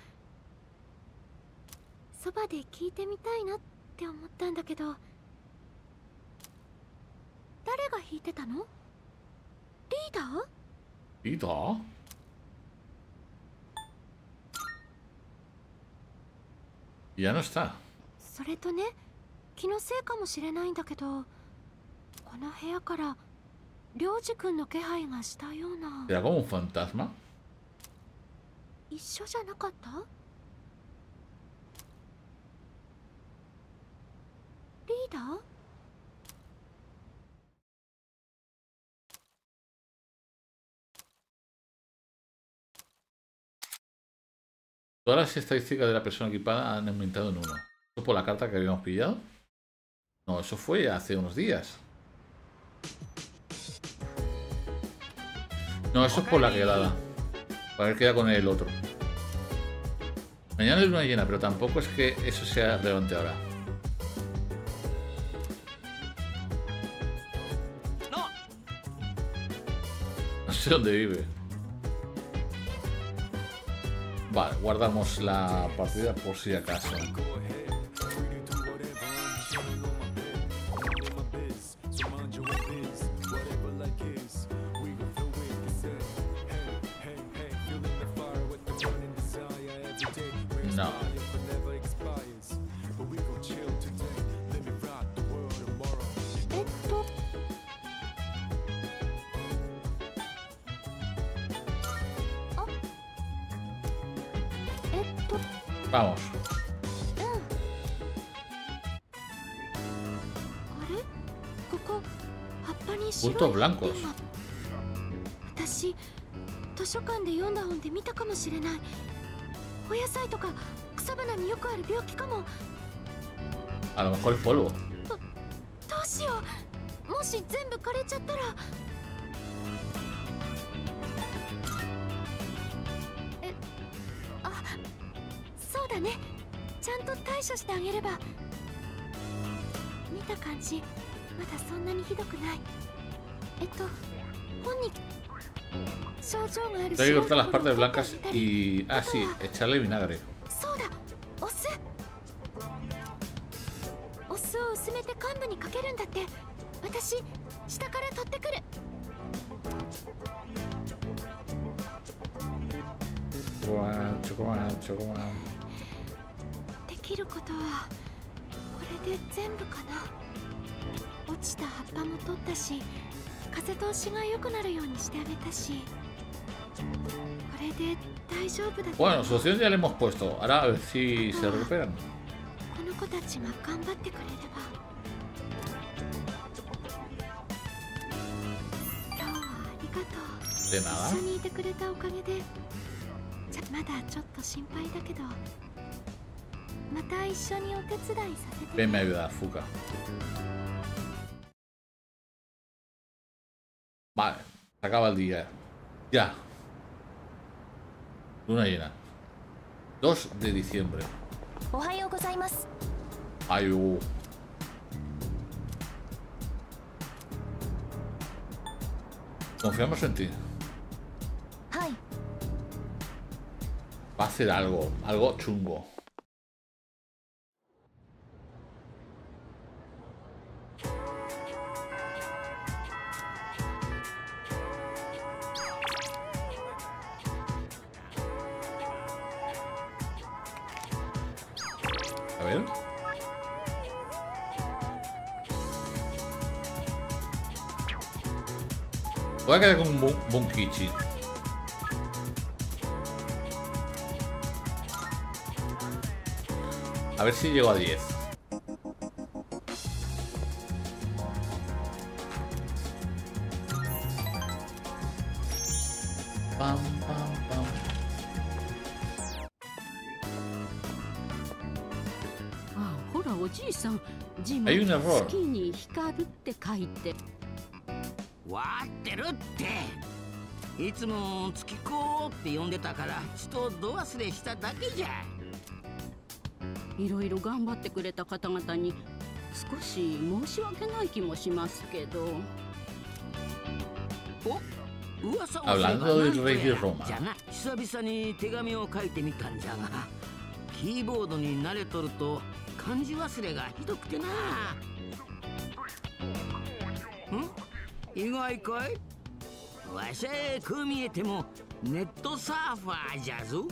そばで聞いてみたいなって思ったんだけど誰が弾いてたの？リーダー？リーダー？いやのした？それとね気のせいかもしれないんだけどこの部屋から領事君の気配がしたような ¿Era como un fantasma? 一緒じゃなかったリーダー Todas las estadísticas de la persona equipada han aumentado en uno. ¿Eso por la carta que habíamos pillado? No, eso fue hace unos días. No, eso es por la quedada. Para ver queda con el otro. Mañana es luna llena, pero tampoco es que eso sea relevante ahora. No sé dónde vive. Vale, guardamos la partida por si acaso. Puntos blancos. 私図書館で読んだ本で見たかもしれない。お野菜とか草花によくある病気かも。どどうしよう。もし全部枯れちゃったら。えあそうだね。ちゃんと対処してあげれば。見た感じ。まだそんなにひどくない えっと本に症状がある Hay que cortar las partes blancas y... Ah, sí, echarle vinagre. 風通しが良くなるようにしてあげたしこれで大丈夫だと Bueno, solución ya le hemos puesto. Ahora a ver si se recuperan. この子たちが頑張ってくれれば今日はありがとう De nada. 一緒にいてくれたおかげでじゃまだちょっと心配だけどまた一緒にお手伝いさせて Ven, me. acaba el día. Ya. Luna llena. 2 de diciembre. Ay, oh. Confiamos en ti. Va a hacer algo, algo chungo. Bunkichi. A ver si llego a 10. いつも月子って呼んでたからちょっとど忘れしただけじゃ。いろいろ頑張ってくれた方々に少し申し訳ない気もしますけど。お噂を Hablando del 久々に手紙を書いてみたんじゃがキーボードに慣れとると漢字忘れがひどくてな。ん？意外かい？わしゃこう見えてもネットサーファーじゃぞ。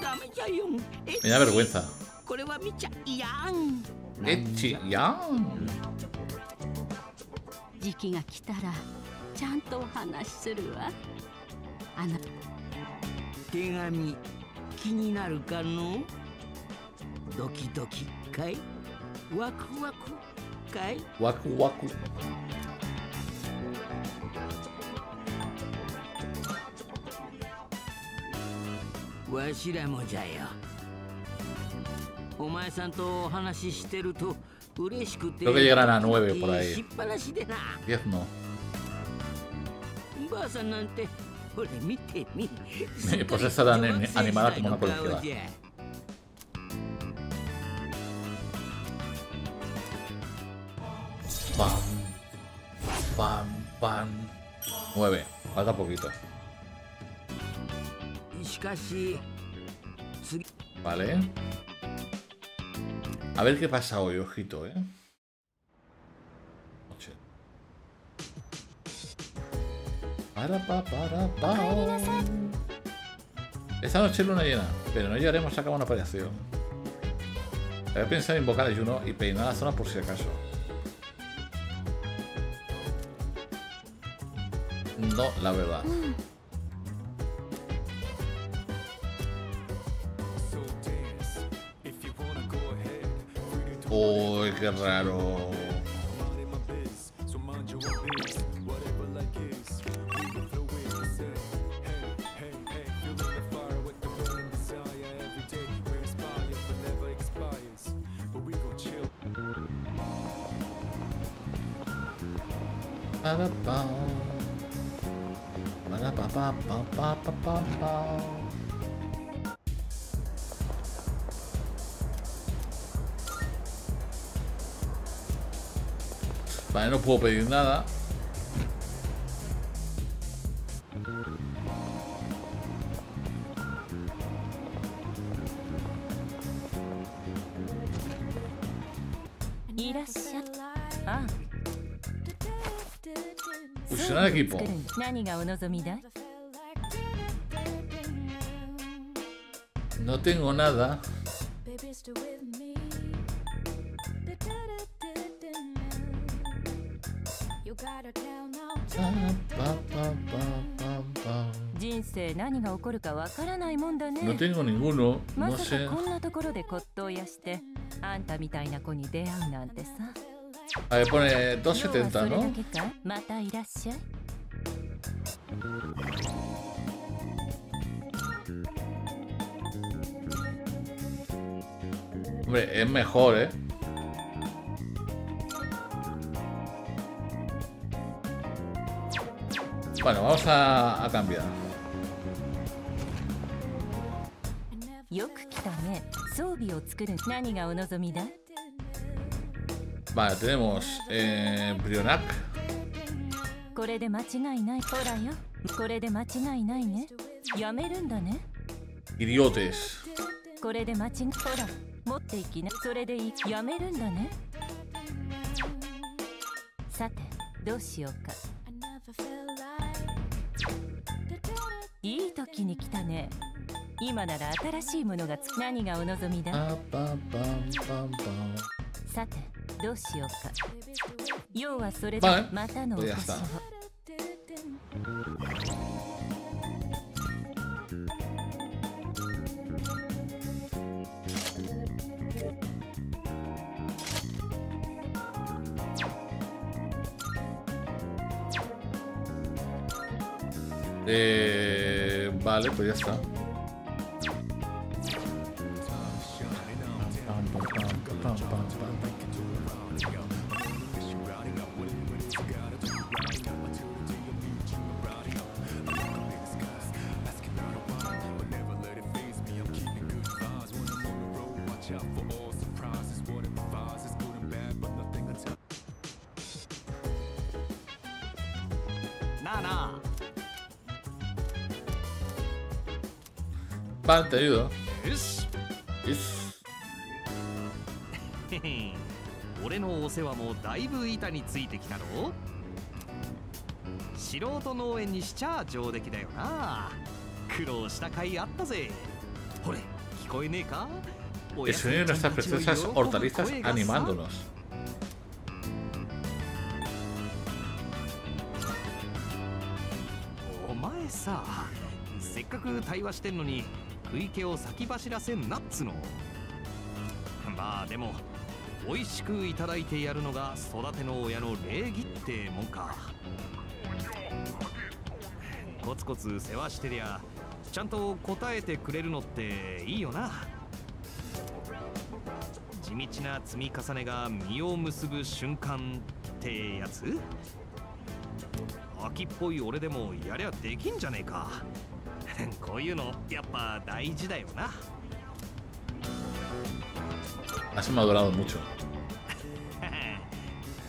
ダメじゃよ。Me da vergüenza. これは見ちゃいやん。Echi, ya. 時期が来たらちゃんとお話しするわ。あな手紙気になるかの？ドキドキかい？ワクワクかい？ワクワク。わしらもじゃよ。お前さんとお話ししてると嬉しくて。しっぱなしでな。おばあさんなんて、ほれ見てみ。ね、ポセスタだね、アニマラともなこれ。Pam, pam. Mueve. Falta poquito. Vale. A ver qué pasa hoy, ojito, ¿eh? Para, pa, para, pa. Esta noche es luna llena, pero no llegaremos a cabo una aparición. Había pensado en invocar a Juno y peinar la zona por si acaso. No, la verdad. Uy, qué raro. Vale, no puedo pedir nada. Fusionar equipo. Tengo nada. No tengo ninguno, no sé. A ver, pone 270, ¿no? Es mejor, ¿eh? Bueno, vamos a, a cambiar. Vale, tenemos eh, Idiotes. 持っていきなそれでいいやめるんだね。さてどうしようか。いい時に来たね。今なら新しいものがつ何がお望みだ？さてどうしようか。要はそれまあでまたのお越しを vale, pues ya está. Vale, te ayudo. よし Is. へへ俺のお世話もだいぶ板についてきたろ素人農園にしちゃ上出来だよな苦労した甲斐あったぜほれ聞こえねえか？お El 野 sonido de nuestras preciosas ぶ hortalizas animándonos. お前させっかく対話してんのに食い気を先走らせんなっつの。まあでも美味しくいただいてやるのが育ての親の礼儀ってもんか。コツコツ世話してりゃちゃんと答えてくれるのっていいよな。地道な積み重ねが実を結ぶ瞬間ってやつ？秋っぽい俺でもやりゃできんじゃねえか。<laughs> こういうのやっぱ大事だよな。Has madurado mucho.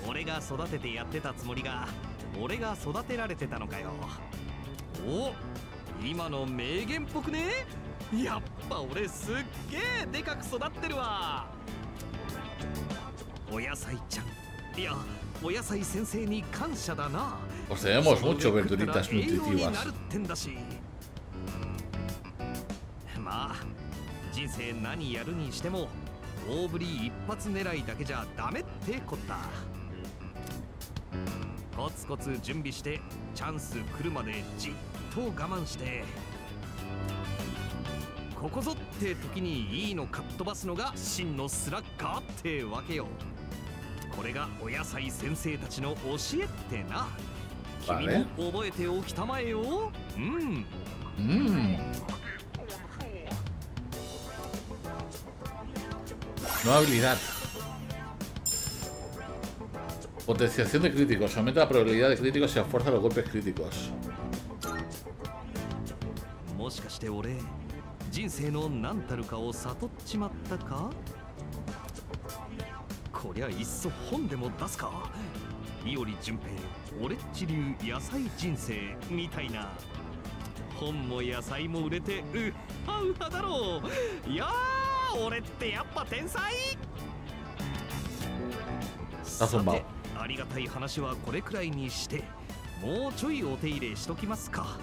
俺前が育ててやってたつもりが俺が育てられてたのかよ。お今の名言っぽくね？やっぱ俺すっげえでかく育ってるわ。お野菜ちゃん。いやお野菜先生に感謝だな。Pues tenemos mucho verduritas nutritivas. 生何やるにしても大振り一発狙いだけじゃダメってこった。コツコツ準備してチャンス来るまでじっと我慢してここぞって時にいいのかっ飛ばすのが真のスラッガーってわけよ。これがお野菜先生たちの教えってな。君も覚えておきたまえよ。うん。うん Nueva habilidad. Potenciación de críticos. Aumenta la probabilidad de críticos y afuerza los golpes críticos. 俺ってやっぱ天才？あそんありがたい話はこれくらいにしてもうちょいお手入れしときますか。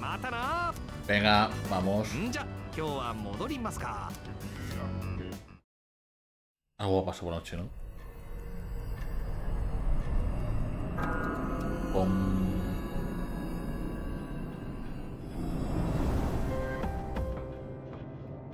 またな。じゃ、今日は戻りますか。Agua pasó por la noche, ¿no?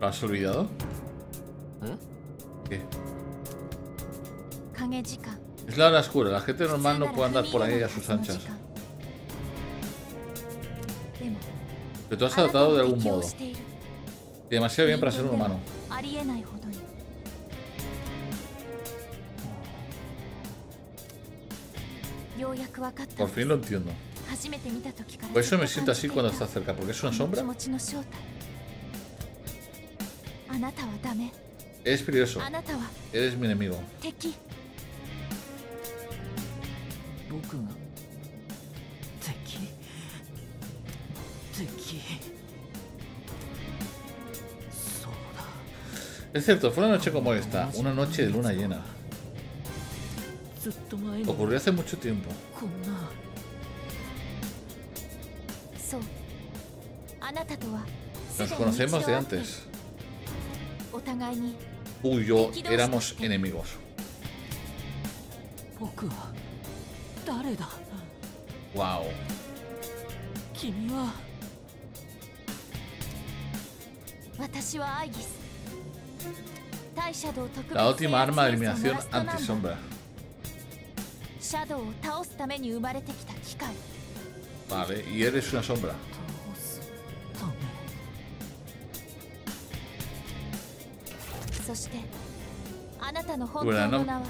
¿Lo has olvidado? ¿Eh? ¿Qué? Es la hora oscura, la gente normal no puede andar por ahí a sus anchas. Pero tú has adaptado de algún modo. Demasiado bien para ser un humano. Por fin lo entiendo. Por eso me siento así cuando está cerca, porque es una sombra Eres furioso. Eres mi enemigo. Es cierto, fue una noche como esta, una noche de luna llena. Ocurrió hace mucho tiempo. Nos conocemos de antes. お互いに Tú y yo éramos enemigos. 僕は誰だ Wow. 君は私はアイギス対シャドウ特別 La última arma de 制圧 eliminación 戦争のラストナンバー anti-sombra. シャドウを倒すために生まれてきた機械 Vale, y eres una sombra.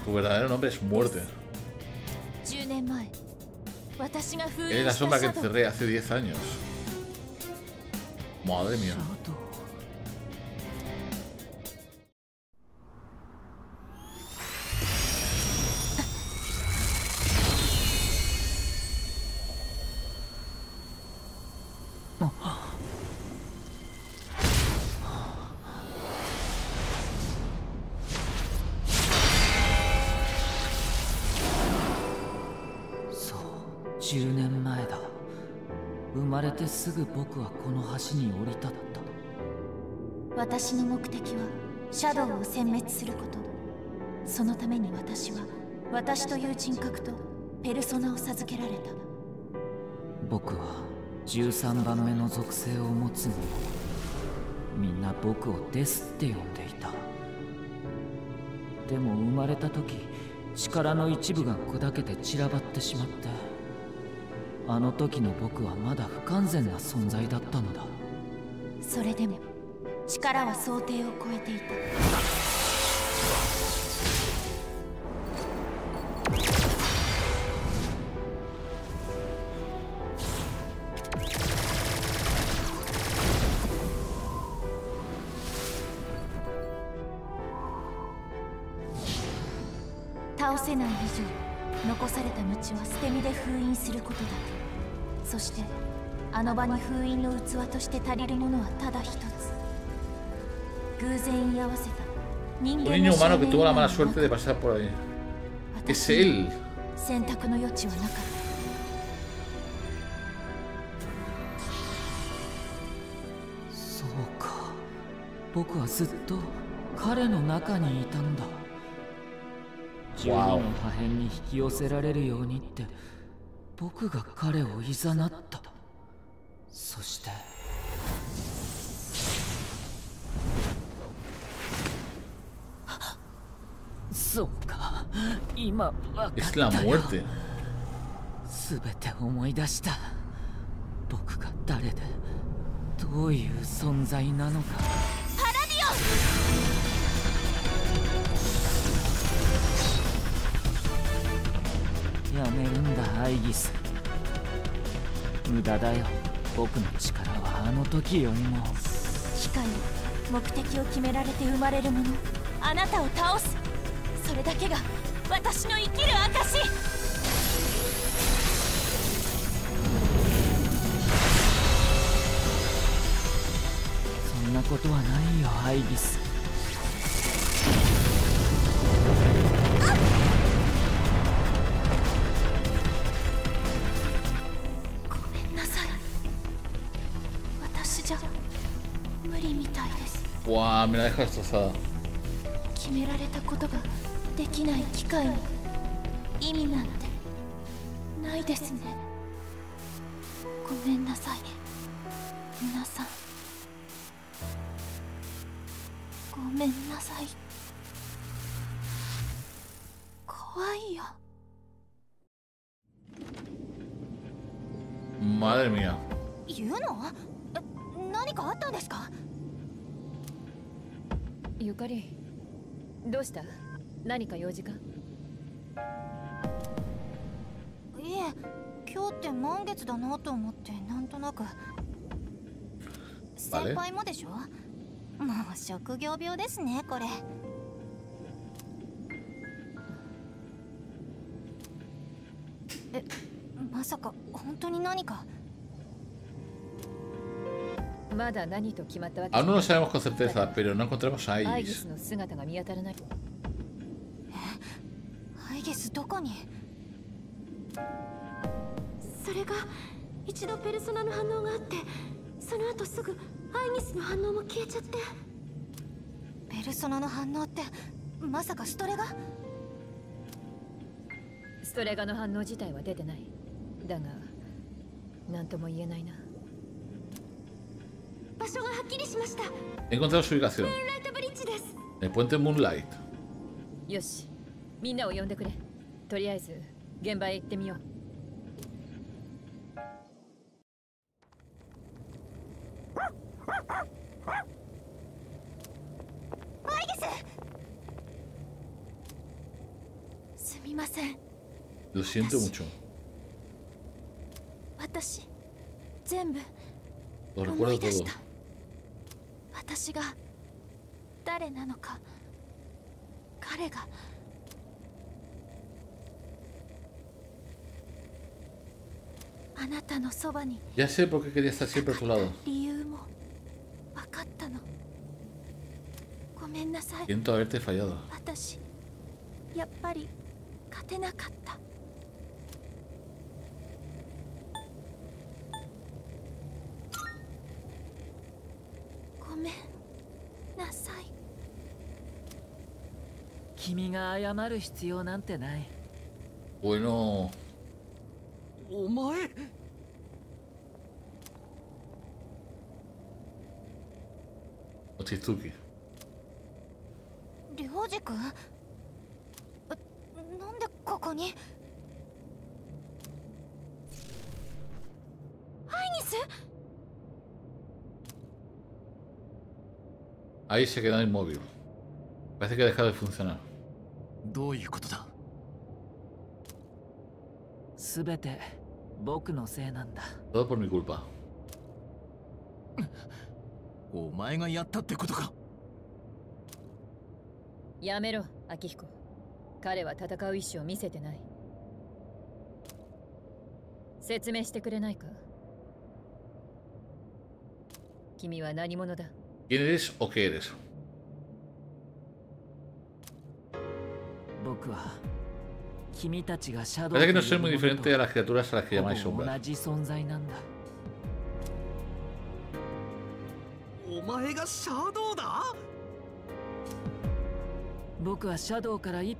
Tu verdadero nombre es Muerte Eres la sombra que cerré hace 10 años. Madre mía. 10年前だ。生まれてすぐ僕はこの橋に降り立った。私の目的はシャドウを殲滅すること。そのために私は私という人格とペルソナを授けられた「」「」「」「」「」「」「」「」「」「」「」「」「」「」「」「」「」「」「」「」「」「」「」「」「」「」「」「」「」「」「」「」「」「」「」「」「」「」「」「」「」「」「」「」「」「」「」「」「」「」「」「」「」「」「」「」「」「」「」「」「」「」「」「」「」「」""「」"みんな僕をデスって呼んでいた。でも生まれた時力の一部が砕けて散らばってしまってあの時の僕はまだ不完全な存在だったのだ。それでも力は想定を超えていた。そしてあの場に封印の器として足りるものはただ一つ。偶然居合わせた人間 niño humano que tuvo la mala suerte de pasar por ahí. Es él. 選択の余地はなかった。そうか。僕はずっと彼の中にいたんだ。12の破片に引き寄せられるようにって僕が彼をいざなった。そして。そうか。今分かった muerte. 全て思い出した。僕が誰でどういう存在なのか。パラディやめるんだアイギス。無駄だよ。僕の力はあの時よりも。機械目的を決められて生まれるもの。あなたを倒す。それだけが私の生きる証そんなことはないよアイギス Deja destrozada. 決められたことができない機械に意味なんてないですね。ごめんなさい。皆さん。ごめんなさい。怖いよ。Madre mía. 言うの？え何かあったんですか？ゆかりどうした？何か用事か？いえ今日って満月だなと思ってなんとなく。先輩もでしょ？もう職業病ですねこれ。えまさか本当に何か？Aún no lo sabemos con certeza, pero no encontramos a アイギ Iris. スの姿が見当たらない。アイゲスどこに？それが一度ペルソナの反応があってその後すぐアイギスの反応も消えちゃって。ペルソナの反応ってまさかストレがストレガの反応自体は出てない。だが何とも言えないなHe encontrado su ubicación. ライトブリッジです El puente Moonlight. よしみんなを呼んでくれとりあえず現場へ行ってみようアイゲスすみません Lo siento mucho. 私全部 Lo 思い recuerdo 出し todo. か彼があなたのそばに Ya sé por qué quería estar siempre a tu lado. 理由も分かったのごめんなさい Siento haberte fallado. 私やっぱり勝てなかったごめんなさい君が謝る必要なんてない Bueno, お前 Ochizuki. りょうじくんなんでここにハイニス Ahí se queda inmóvil. Parece que ha dejado de funcionar. どういうことだ？すべて僕のせいなんだ。Todo por mi culpa. お前がやったってことか。やめろ秋彦彼は戦う意志を見せてない。説明してくれないか？君は何者だ？¿Quién eres o qué eres? Parece que no soy muy diferente a las criaturas a las que llamáis sombras.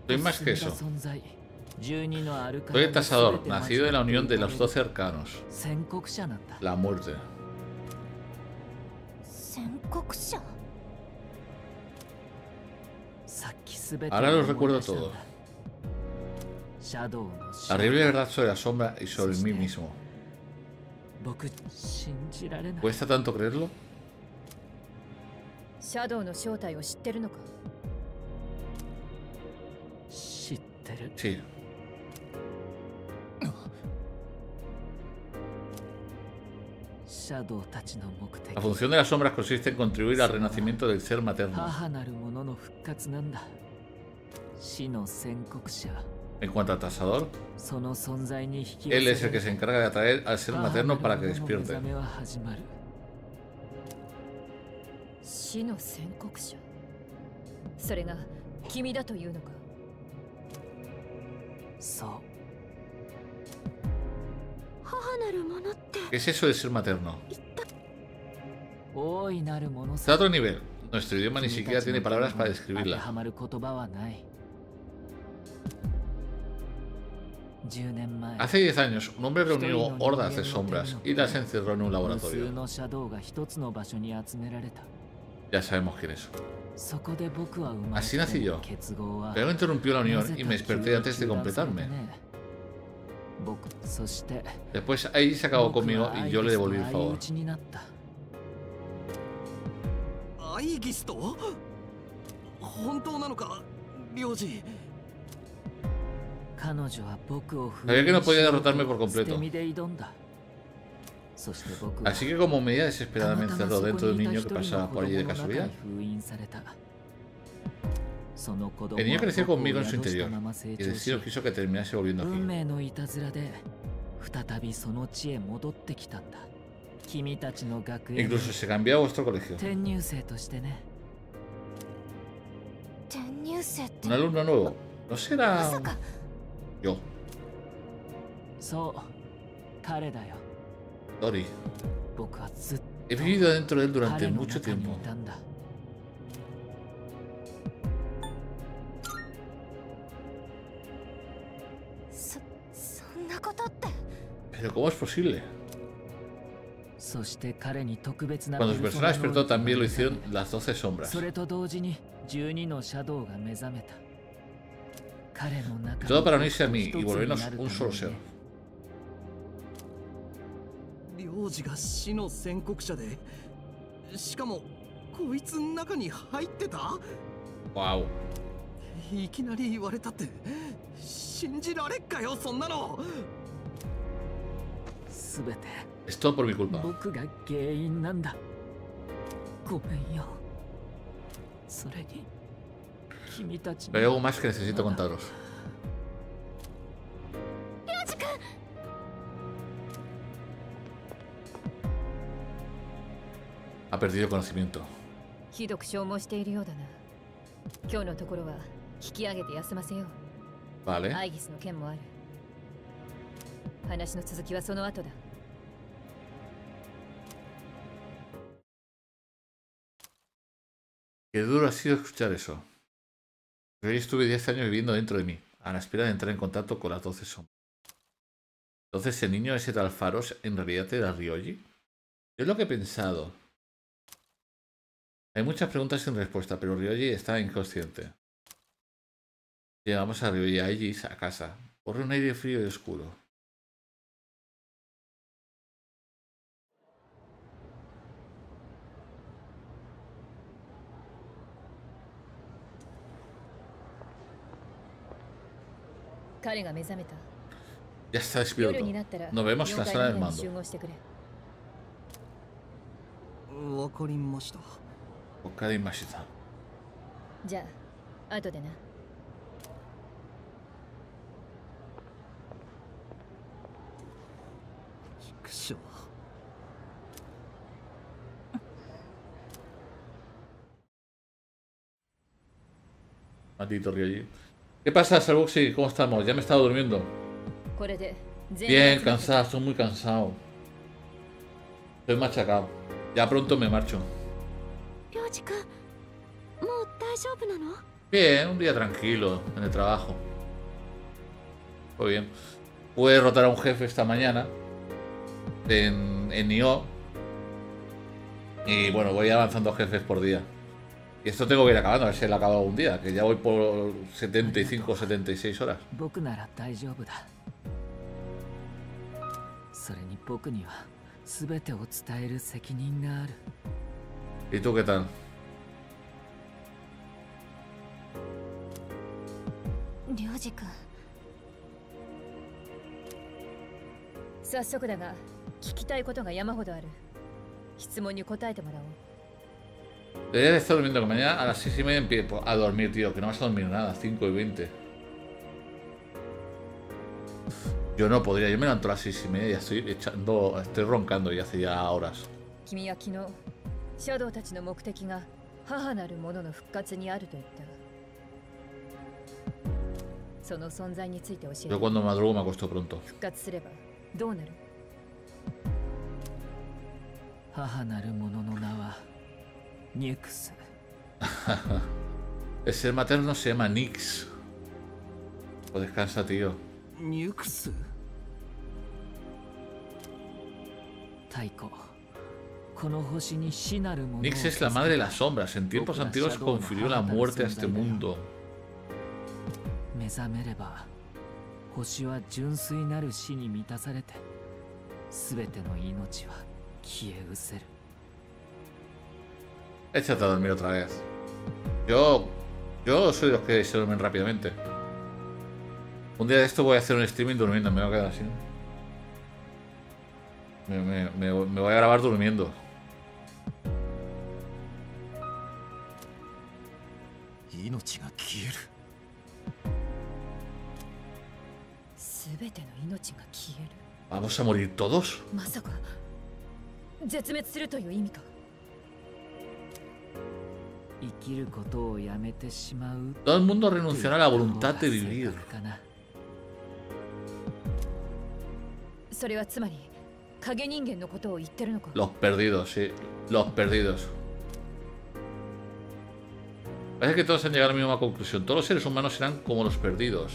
Soy más que eso. Soy el tasador, nacido de la unión de los doce arcanos. La muerte. Ahora los recuerdo todos. Arriba el raso de la sombra y sobre mí mismo. ¿Cuesta tanto creerlo? Sí. La función de las sombras consiste en contribuir al renacimiento del ser materno. En cuanto a Tasador, él es el que se encarga de atraer al ser materno para que despierte. ¿Qué es eso de ser materno? Está a otro nivel. Nuestro idioma ni siquiera tiene palabras para describirla. Hace 10 años, un hombre reunió hordas de sombras y las encerró en un 無数 laboratorio. のシャドウが一つの場所に集められた Ya sabemos quién es. そこで僕は生まれ Así nací yo. 結合は Pero interrumpió la な unión ぜ y か me desperté antes de 急に中断されて completarme. ね僕そして Después ahí se acabó 僕 conmigo は y yo le devolví el 相 favor. 打ちになったアイギスと本当なのか領事彼女は僕を Sabía que no podía derrotarme por completo. Así que como medida desesperada me encerró dentro de un niño que pasaba por allí de casualidad. El niño creció conmigo en su interior y el destino quiso que terminase volviendo aquí. incluso se cambió a vuestro colegio Un alumno nuevo no será Yo. So, Ori. He vivido dentro de él durante mucho tiempo. Pero ¿cómo es posible? Cuando los personajes despertó también lo hicieron las doce sombras. Todo para に unirse a mí y に volvernos un に solo ね ser. 領事が死の宣告者でしかもこいつの中に入ってた？Wow. いきなり言われたって信じられっかよそんなのすべて Es todo por mi culpa. 僕が原因なんだごめんよそれに Pero hay algo más que necesito contaros. Ha perdido conocimiento. Vale. Qué duro ha sido escuchar eso. Yo estuve 10 años viviendo dentro de mí, a la espera de entrar en contacto con las 12 sombras. Entonces, ¿el niño ese tal Faros en realidad era Ryoji? Yo es lo que he pensado. Hay muchas preguntas sin respuesta, pero Ryoji está inconsciente. Llegamos a Ryoji a casa. Corre un aire frío y oscuro. 彼が目覚めた。やさしくよ。のにました、サラエマンド。わかりました。じゃあ、後でな。くしょ。Ha dito que. ¿Qué pasa, Salbuxi? ¿Cómo estamos? Ya me he estado durmiendo. Bien, cansado, estoy muy cansado. Estoy machacado. Ya pronto me marcho. Bien, un día tranquilo en el trabajo. Muy bien. Pude derrotar a un jefe esta mañana en, en IO. Y bueno, voy avanzando jefes por día. Y esto tengo que ir acabando, a ver si lo acabado un día, que ya voy por 75 o 76 horas. ¿Y tú qué tal? りょうじくん早速だが聞きたいことが山ほどある質問に答えてもらおう Debería estar durmiendo que mañana a las 6 y media empiezo a dormir, tío, que no vas a dormir nada, 5 y 20. Yo no podría, yo me levanto a las 6 y media y estoy echando, estoy roncando y hace ya horas. 君は昨日、シャドウたちの目的が母なる者の復活にあると言った。その存在について教えて。Yo cuando madrugo me acuesto pronto. 復活すればどうなる母なる者の名は Nix. <laughs> Ese materno se llama Nix. O descansa, tío. Nix. Taiko. Nix es la madre de las sombras. En tiempos antiguos confirió la muerte a este mundo. Échate a dormir otra vez. Yo. Yo soy los que se duermen rápidamente. Un día de esto voy a hacer un streaming durmiendo, me voy a quedar así. Me, me, me, me voy a grabar durmiendo. ¿Vamos a morir todos? Todo el mundo renunciará a la voluntad de vivir. Los perdidos, sí. Los perdidos. Parece que todos han llegado a la misma conclusión. Todos los seres humanos serán como los perdidos.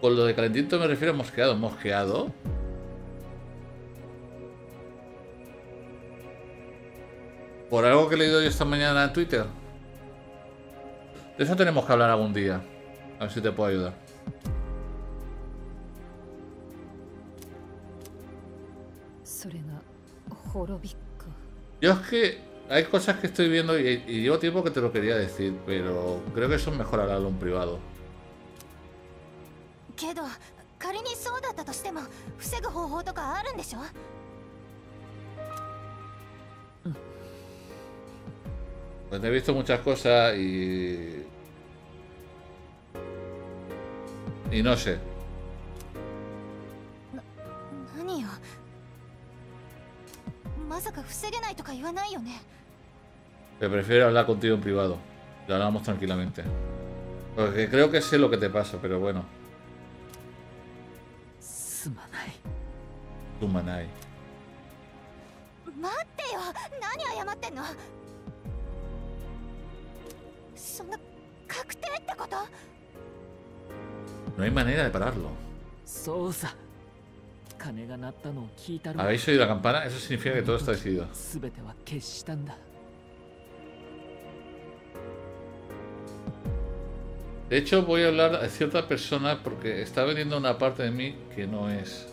Con lo de calentito me refiero a mosqueado. ¿Mosqueado? Por algo que he leído yo esta mañana en Twitter. De eso tenemos que hablar algún día. A ver si te puedo ayudar. Yo es que hay cosas que estoy viendo y, y llevo tiempo que te lo quería decir, pero creo que eso es mejor hablarlo en privado. Pues he visto muchas cosas y... Y no sé. Que prefiero hablar contigo en privado. Lo hablamos tranquilamente. Porque creo que sé lo que te pasa, pero bueno. Sumanai. No hay manera de pararlo. ¿Habéis oído la campana? Eso significa que todo está decidido. De hecho, voy a hablar a cierta persona porque está vendiendo una parte de mí que no es.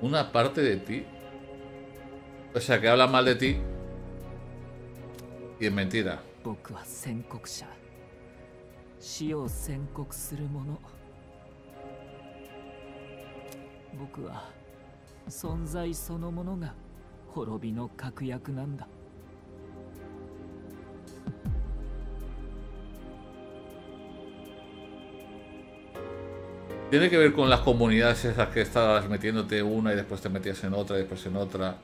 ¿Una parte de ti? O sea, que habla mal de ti y es mentira. Tiene que ver con las comunidades esas que estabas metiéndote una y después te metías en otra y después en otra.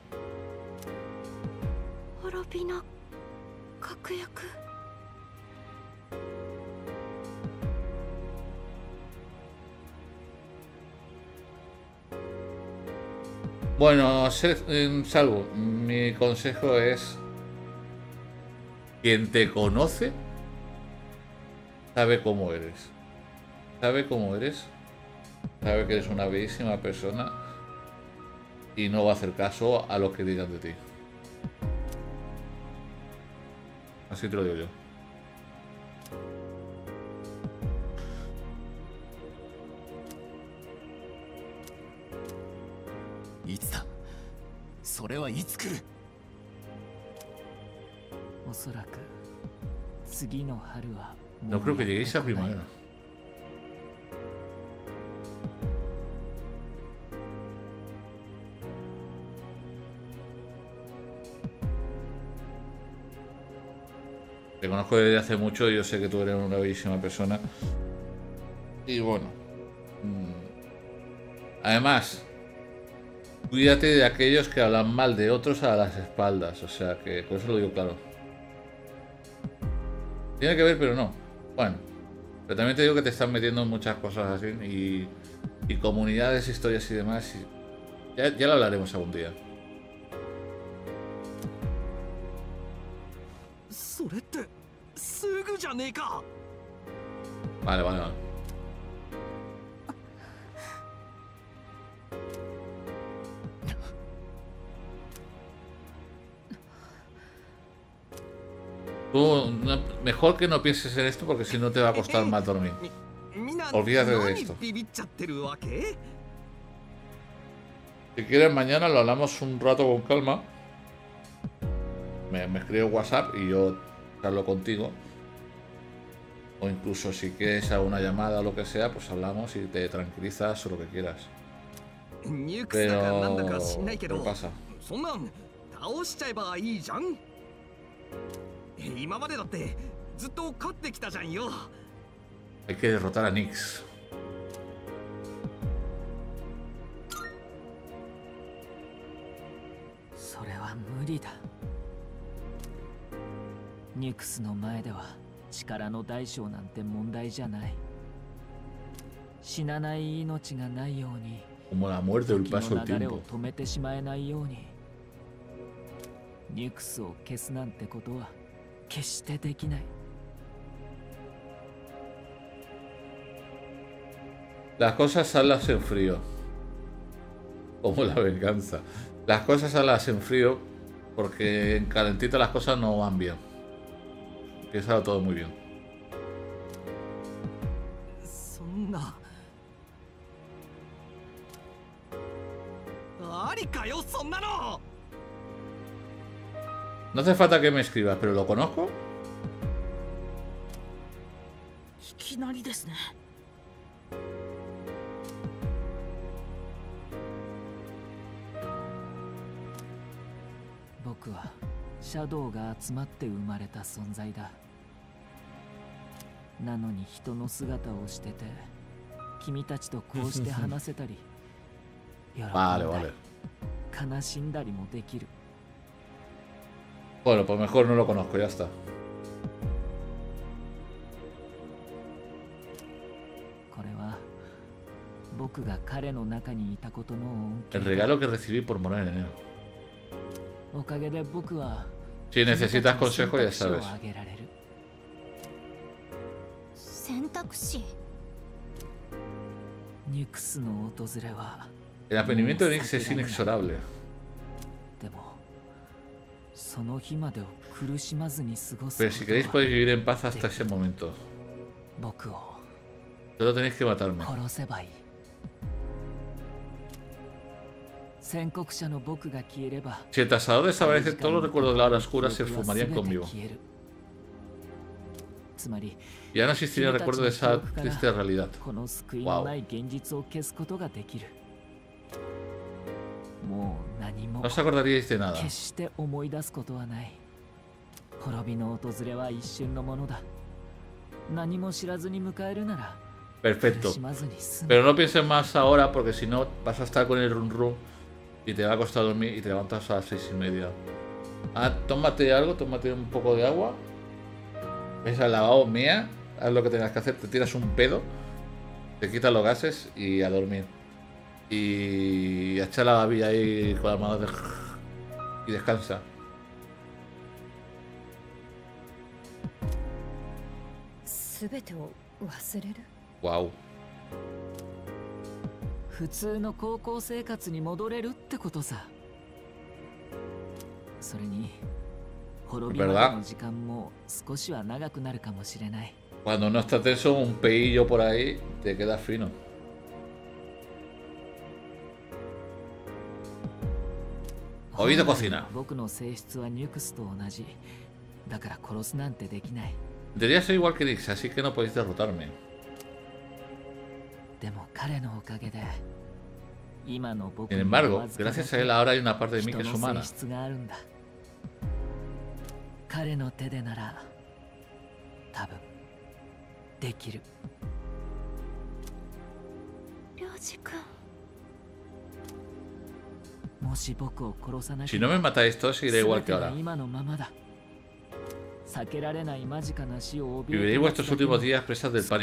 Bueno, salvo, mi consejo es quien te conoce sabe cómo eres. Sabe cómo eres. Sabe que eres una bellísima persona y no va a hacer caso a lo que digan de ti. Así te lo digo yo. それはいつ来るおそらく次の春は No creo que lleguéis a primavera. Conozco desde hace mucho y yo sé que tú eres una bellísima persona. Y bueno. Además, Cuídate de aquellos que hablan mal de otros a las espaldas. O sea que, por eso lo digo claro. Tiene que ver, pero no. Bueno. Pero también te digo que te están metiendo en muchas cosas así. Y, y comunidades, historias y demás. ya, ya lo hablaremos algún día. Vale, vale, vale. Tú, mejor que no pienses en esto porque si no te va a costar más dormir. Olvídate de esto. Si quieres, mañana lo hablamos un rato con calma. Me, me escribe WhatsApp y yo hablo contigo O incluso si quieres alguna llamada o lo que sea, pues hablamos y te tranquilizas o lo que quieras. Pero... ¿Qué pasa? 今までだってずっと勝ってきたじゃんよ Hay que derrotar a Nix. それは無理だニクスの前では 力の大小なんて問題じゃない死なない命がないように Como la muerte del paso del 流れを止めてしまえないようにニクスを消すなんてことは Las cosas alas en frío. Como la venganza. Las cosas alas en frío porque en calentito las cosas no van bien. Empieza todo muy bien. No hace falta que me escribas, pero ¿lo conozco? Boku はシャドウが集まって生まれた存在だ なのに人の姿をしてて君たちとこうして話せたり喜んだり悲しんだりもできる Bueno, pues mejor no lo conozco, ya está. El regalo que recibí por morar en enero. Si necesitas consejo, ya sabes. El apenimiento de Nix es inexorable. Pero si queréis podéis vivir en paz hasta ese momento. Solo tenéis que matarme. Si el tasador desaparece, todos los recuerdos de la hora oscura se esfumarían conmigo. Ya no existiría recuerdo de esa triste realidad. Wow. No os acordaríais de nada. Perfecto. Pero no pienses más ahora porque si no vas a estar con el run run y te va a costar dormir y te levantas a las seis y media. Ah, tómate algo, tómate un poco de agua. Ves al lavabo mía, haz lo que tengas que hacer, te tiras un pedo, te quitas los gases y a dormir. Y echa la babilla ahí con las manos de... y descansa. Wow. 普通の高校生活に戻れるってことさそれに ¿verdad? Cuando no estás tenso, un peillo por ahí te queda fino. Oído cocina. Debería ser igual que Nix, así que no podéis derrotarme. Sin embargo, gracias a él ahora hay una parte de mí que es humana. 彼の手でなら多分できる。もし僕を殺さなけ、今のままだ。た今を怯えの間近なた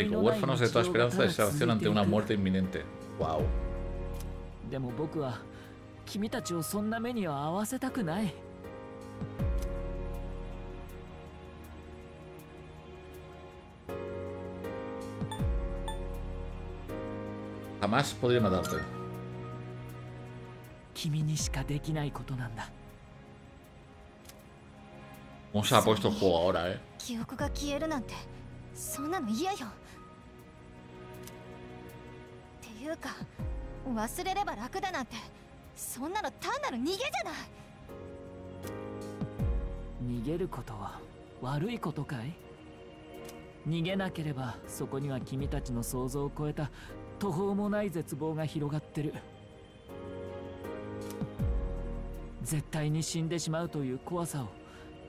でも僕は君たちをそんな目には合わせたくない Jamás podría matarte. ¿Cómo se ha puesto el juego ahora, eh? そんなの嫌よっていうか忘れれば楽だなんてそんなの単なる逃げじゃない逃げることは悪いことかい？逃げなければそこには君たちの想像を超えた途方もない絶望が広がってる。絶対に死んでしまうという怖さを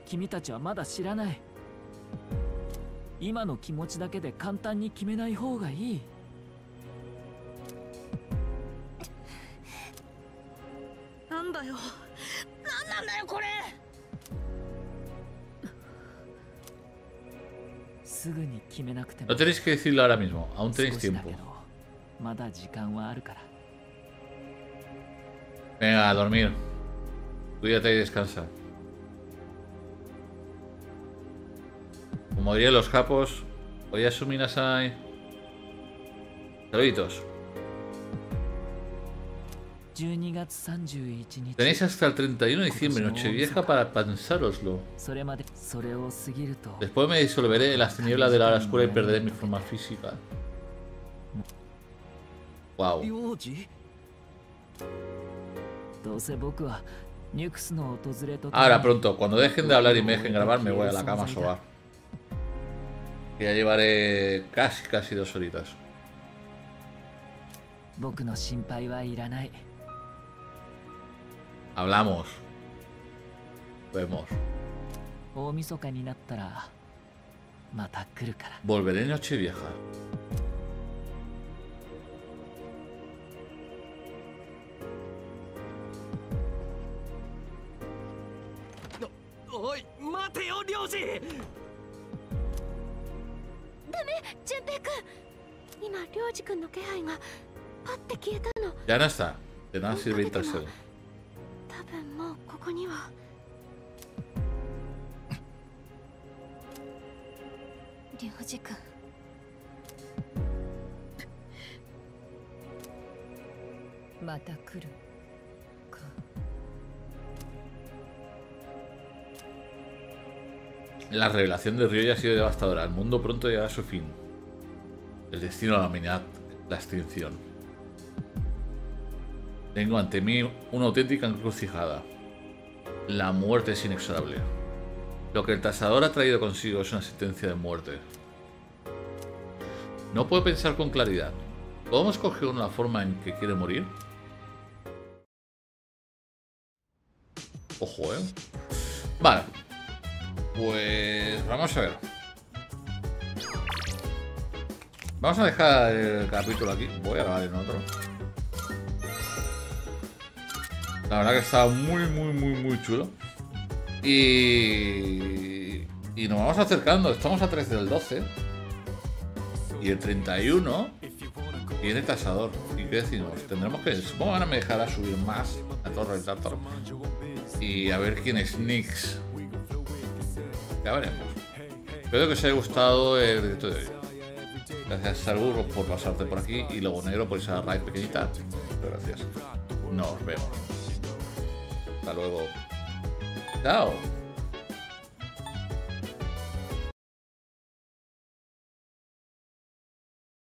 君たちはまだ知らない。今の気持ちだけで簡単に決めない方がいい。なんだよ。なんなんだよこれ。すぐに決めなくても。No tenéis que decirlo ahora mismo, aún tenéis tiempo. まだ時間はあるから Venga, a dormir. Cuídate y descansa. Como dirían los japos, Oyasumi Nasai. Saluditos. Tenéis hasta el 31 de diciembre, Nochevieja, para pensároslo. Después me disolveré en las tinieblas de la hora oscura y perderé mi forma física. Wow. Ahora pronto, cuando dejen de hablar y me dejen grabar, me voy a la cama a sobar. Y ya llevaré casi, casi dos horitas. Hablamos. Vemos. Volveré noche vieja. てよ領事ダメ純平くん今領事くんの気配がパッて消えたの。やなしたやなしべたしたたぶんもうここには。リョージ君。また来る。La revelación de Río ya ha sido devastadora. El mundo pronto llegará a su fin. El destino de la humanidad, la extinción. Tengo ante mí una auténtica encrucijada. La muerte es inexorable. Lo que el tasador ha traído consigo es una sentencia de muerte. No puedo pensar con claridad. ¿Podemos coger una forma en que quiere morir? Ojo, ¿eh? Vale. Pues vamos a ver. Vamos a dejar el capítulo aquí. Voy a grabar en otro. La verdad que está muy, muy, muy, muy chulo. Y... Y nos vamos acercando. Estamos a 3 del 12. Y el 31 viene tasador. ¿Y qué decimos? Tendremos que... Supongo que ahora me dejará subir más a Torre del Tartar. Y a ver quién es Nix. Ya veremos. Espero que os haya gustado el directo de hoy. Gracias Sargur por pasarte por aquí y luego Negro por esa raid pequeñita. Gracias. Nos vemos. Hasta luego. Chao.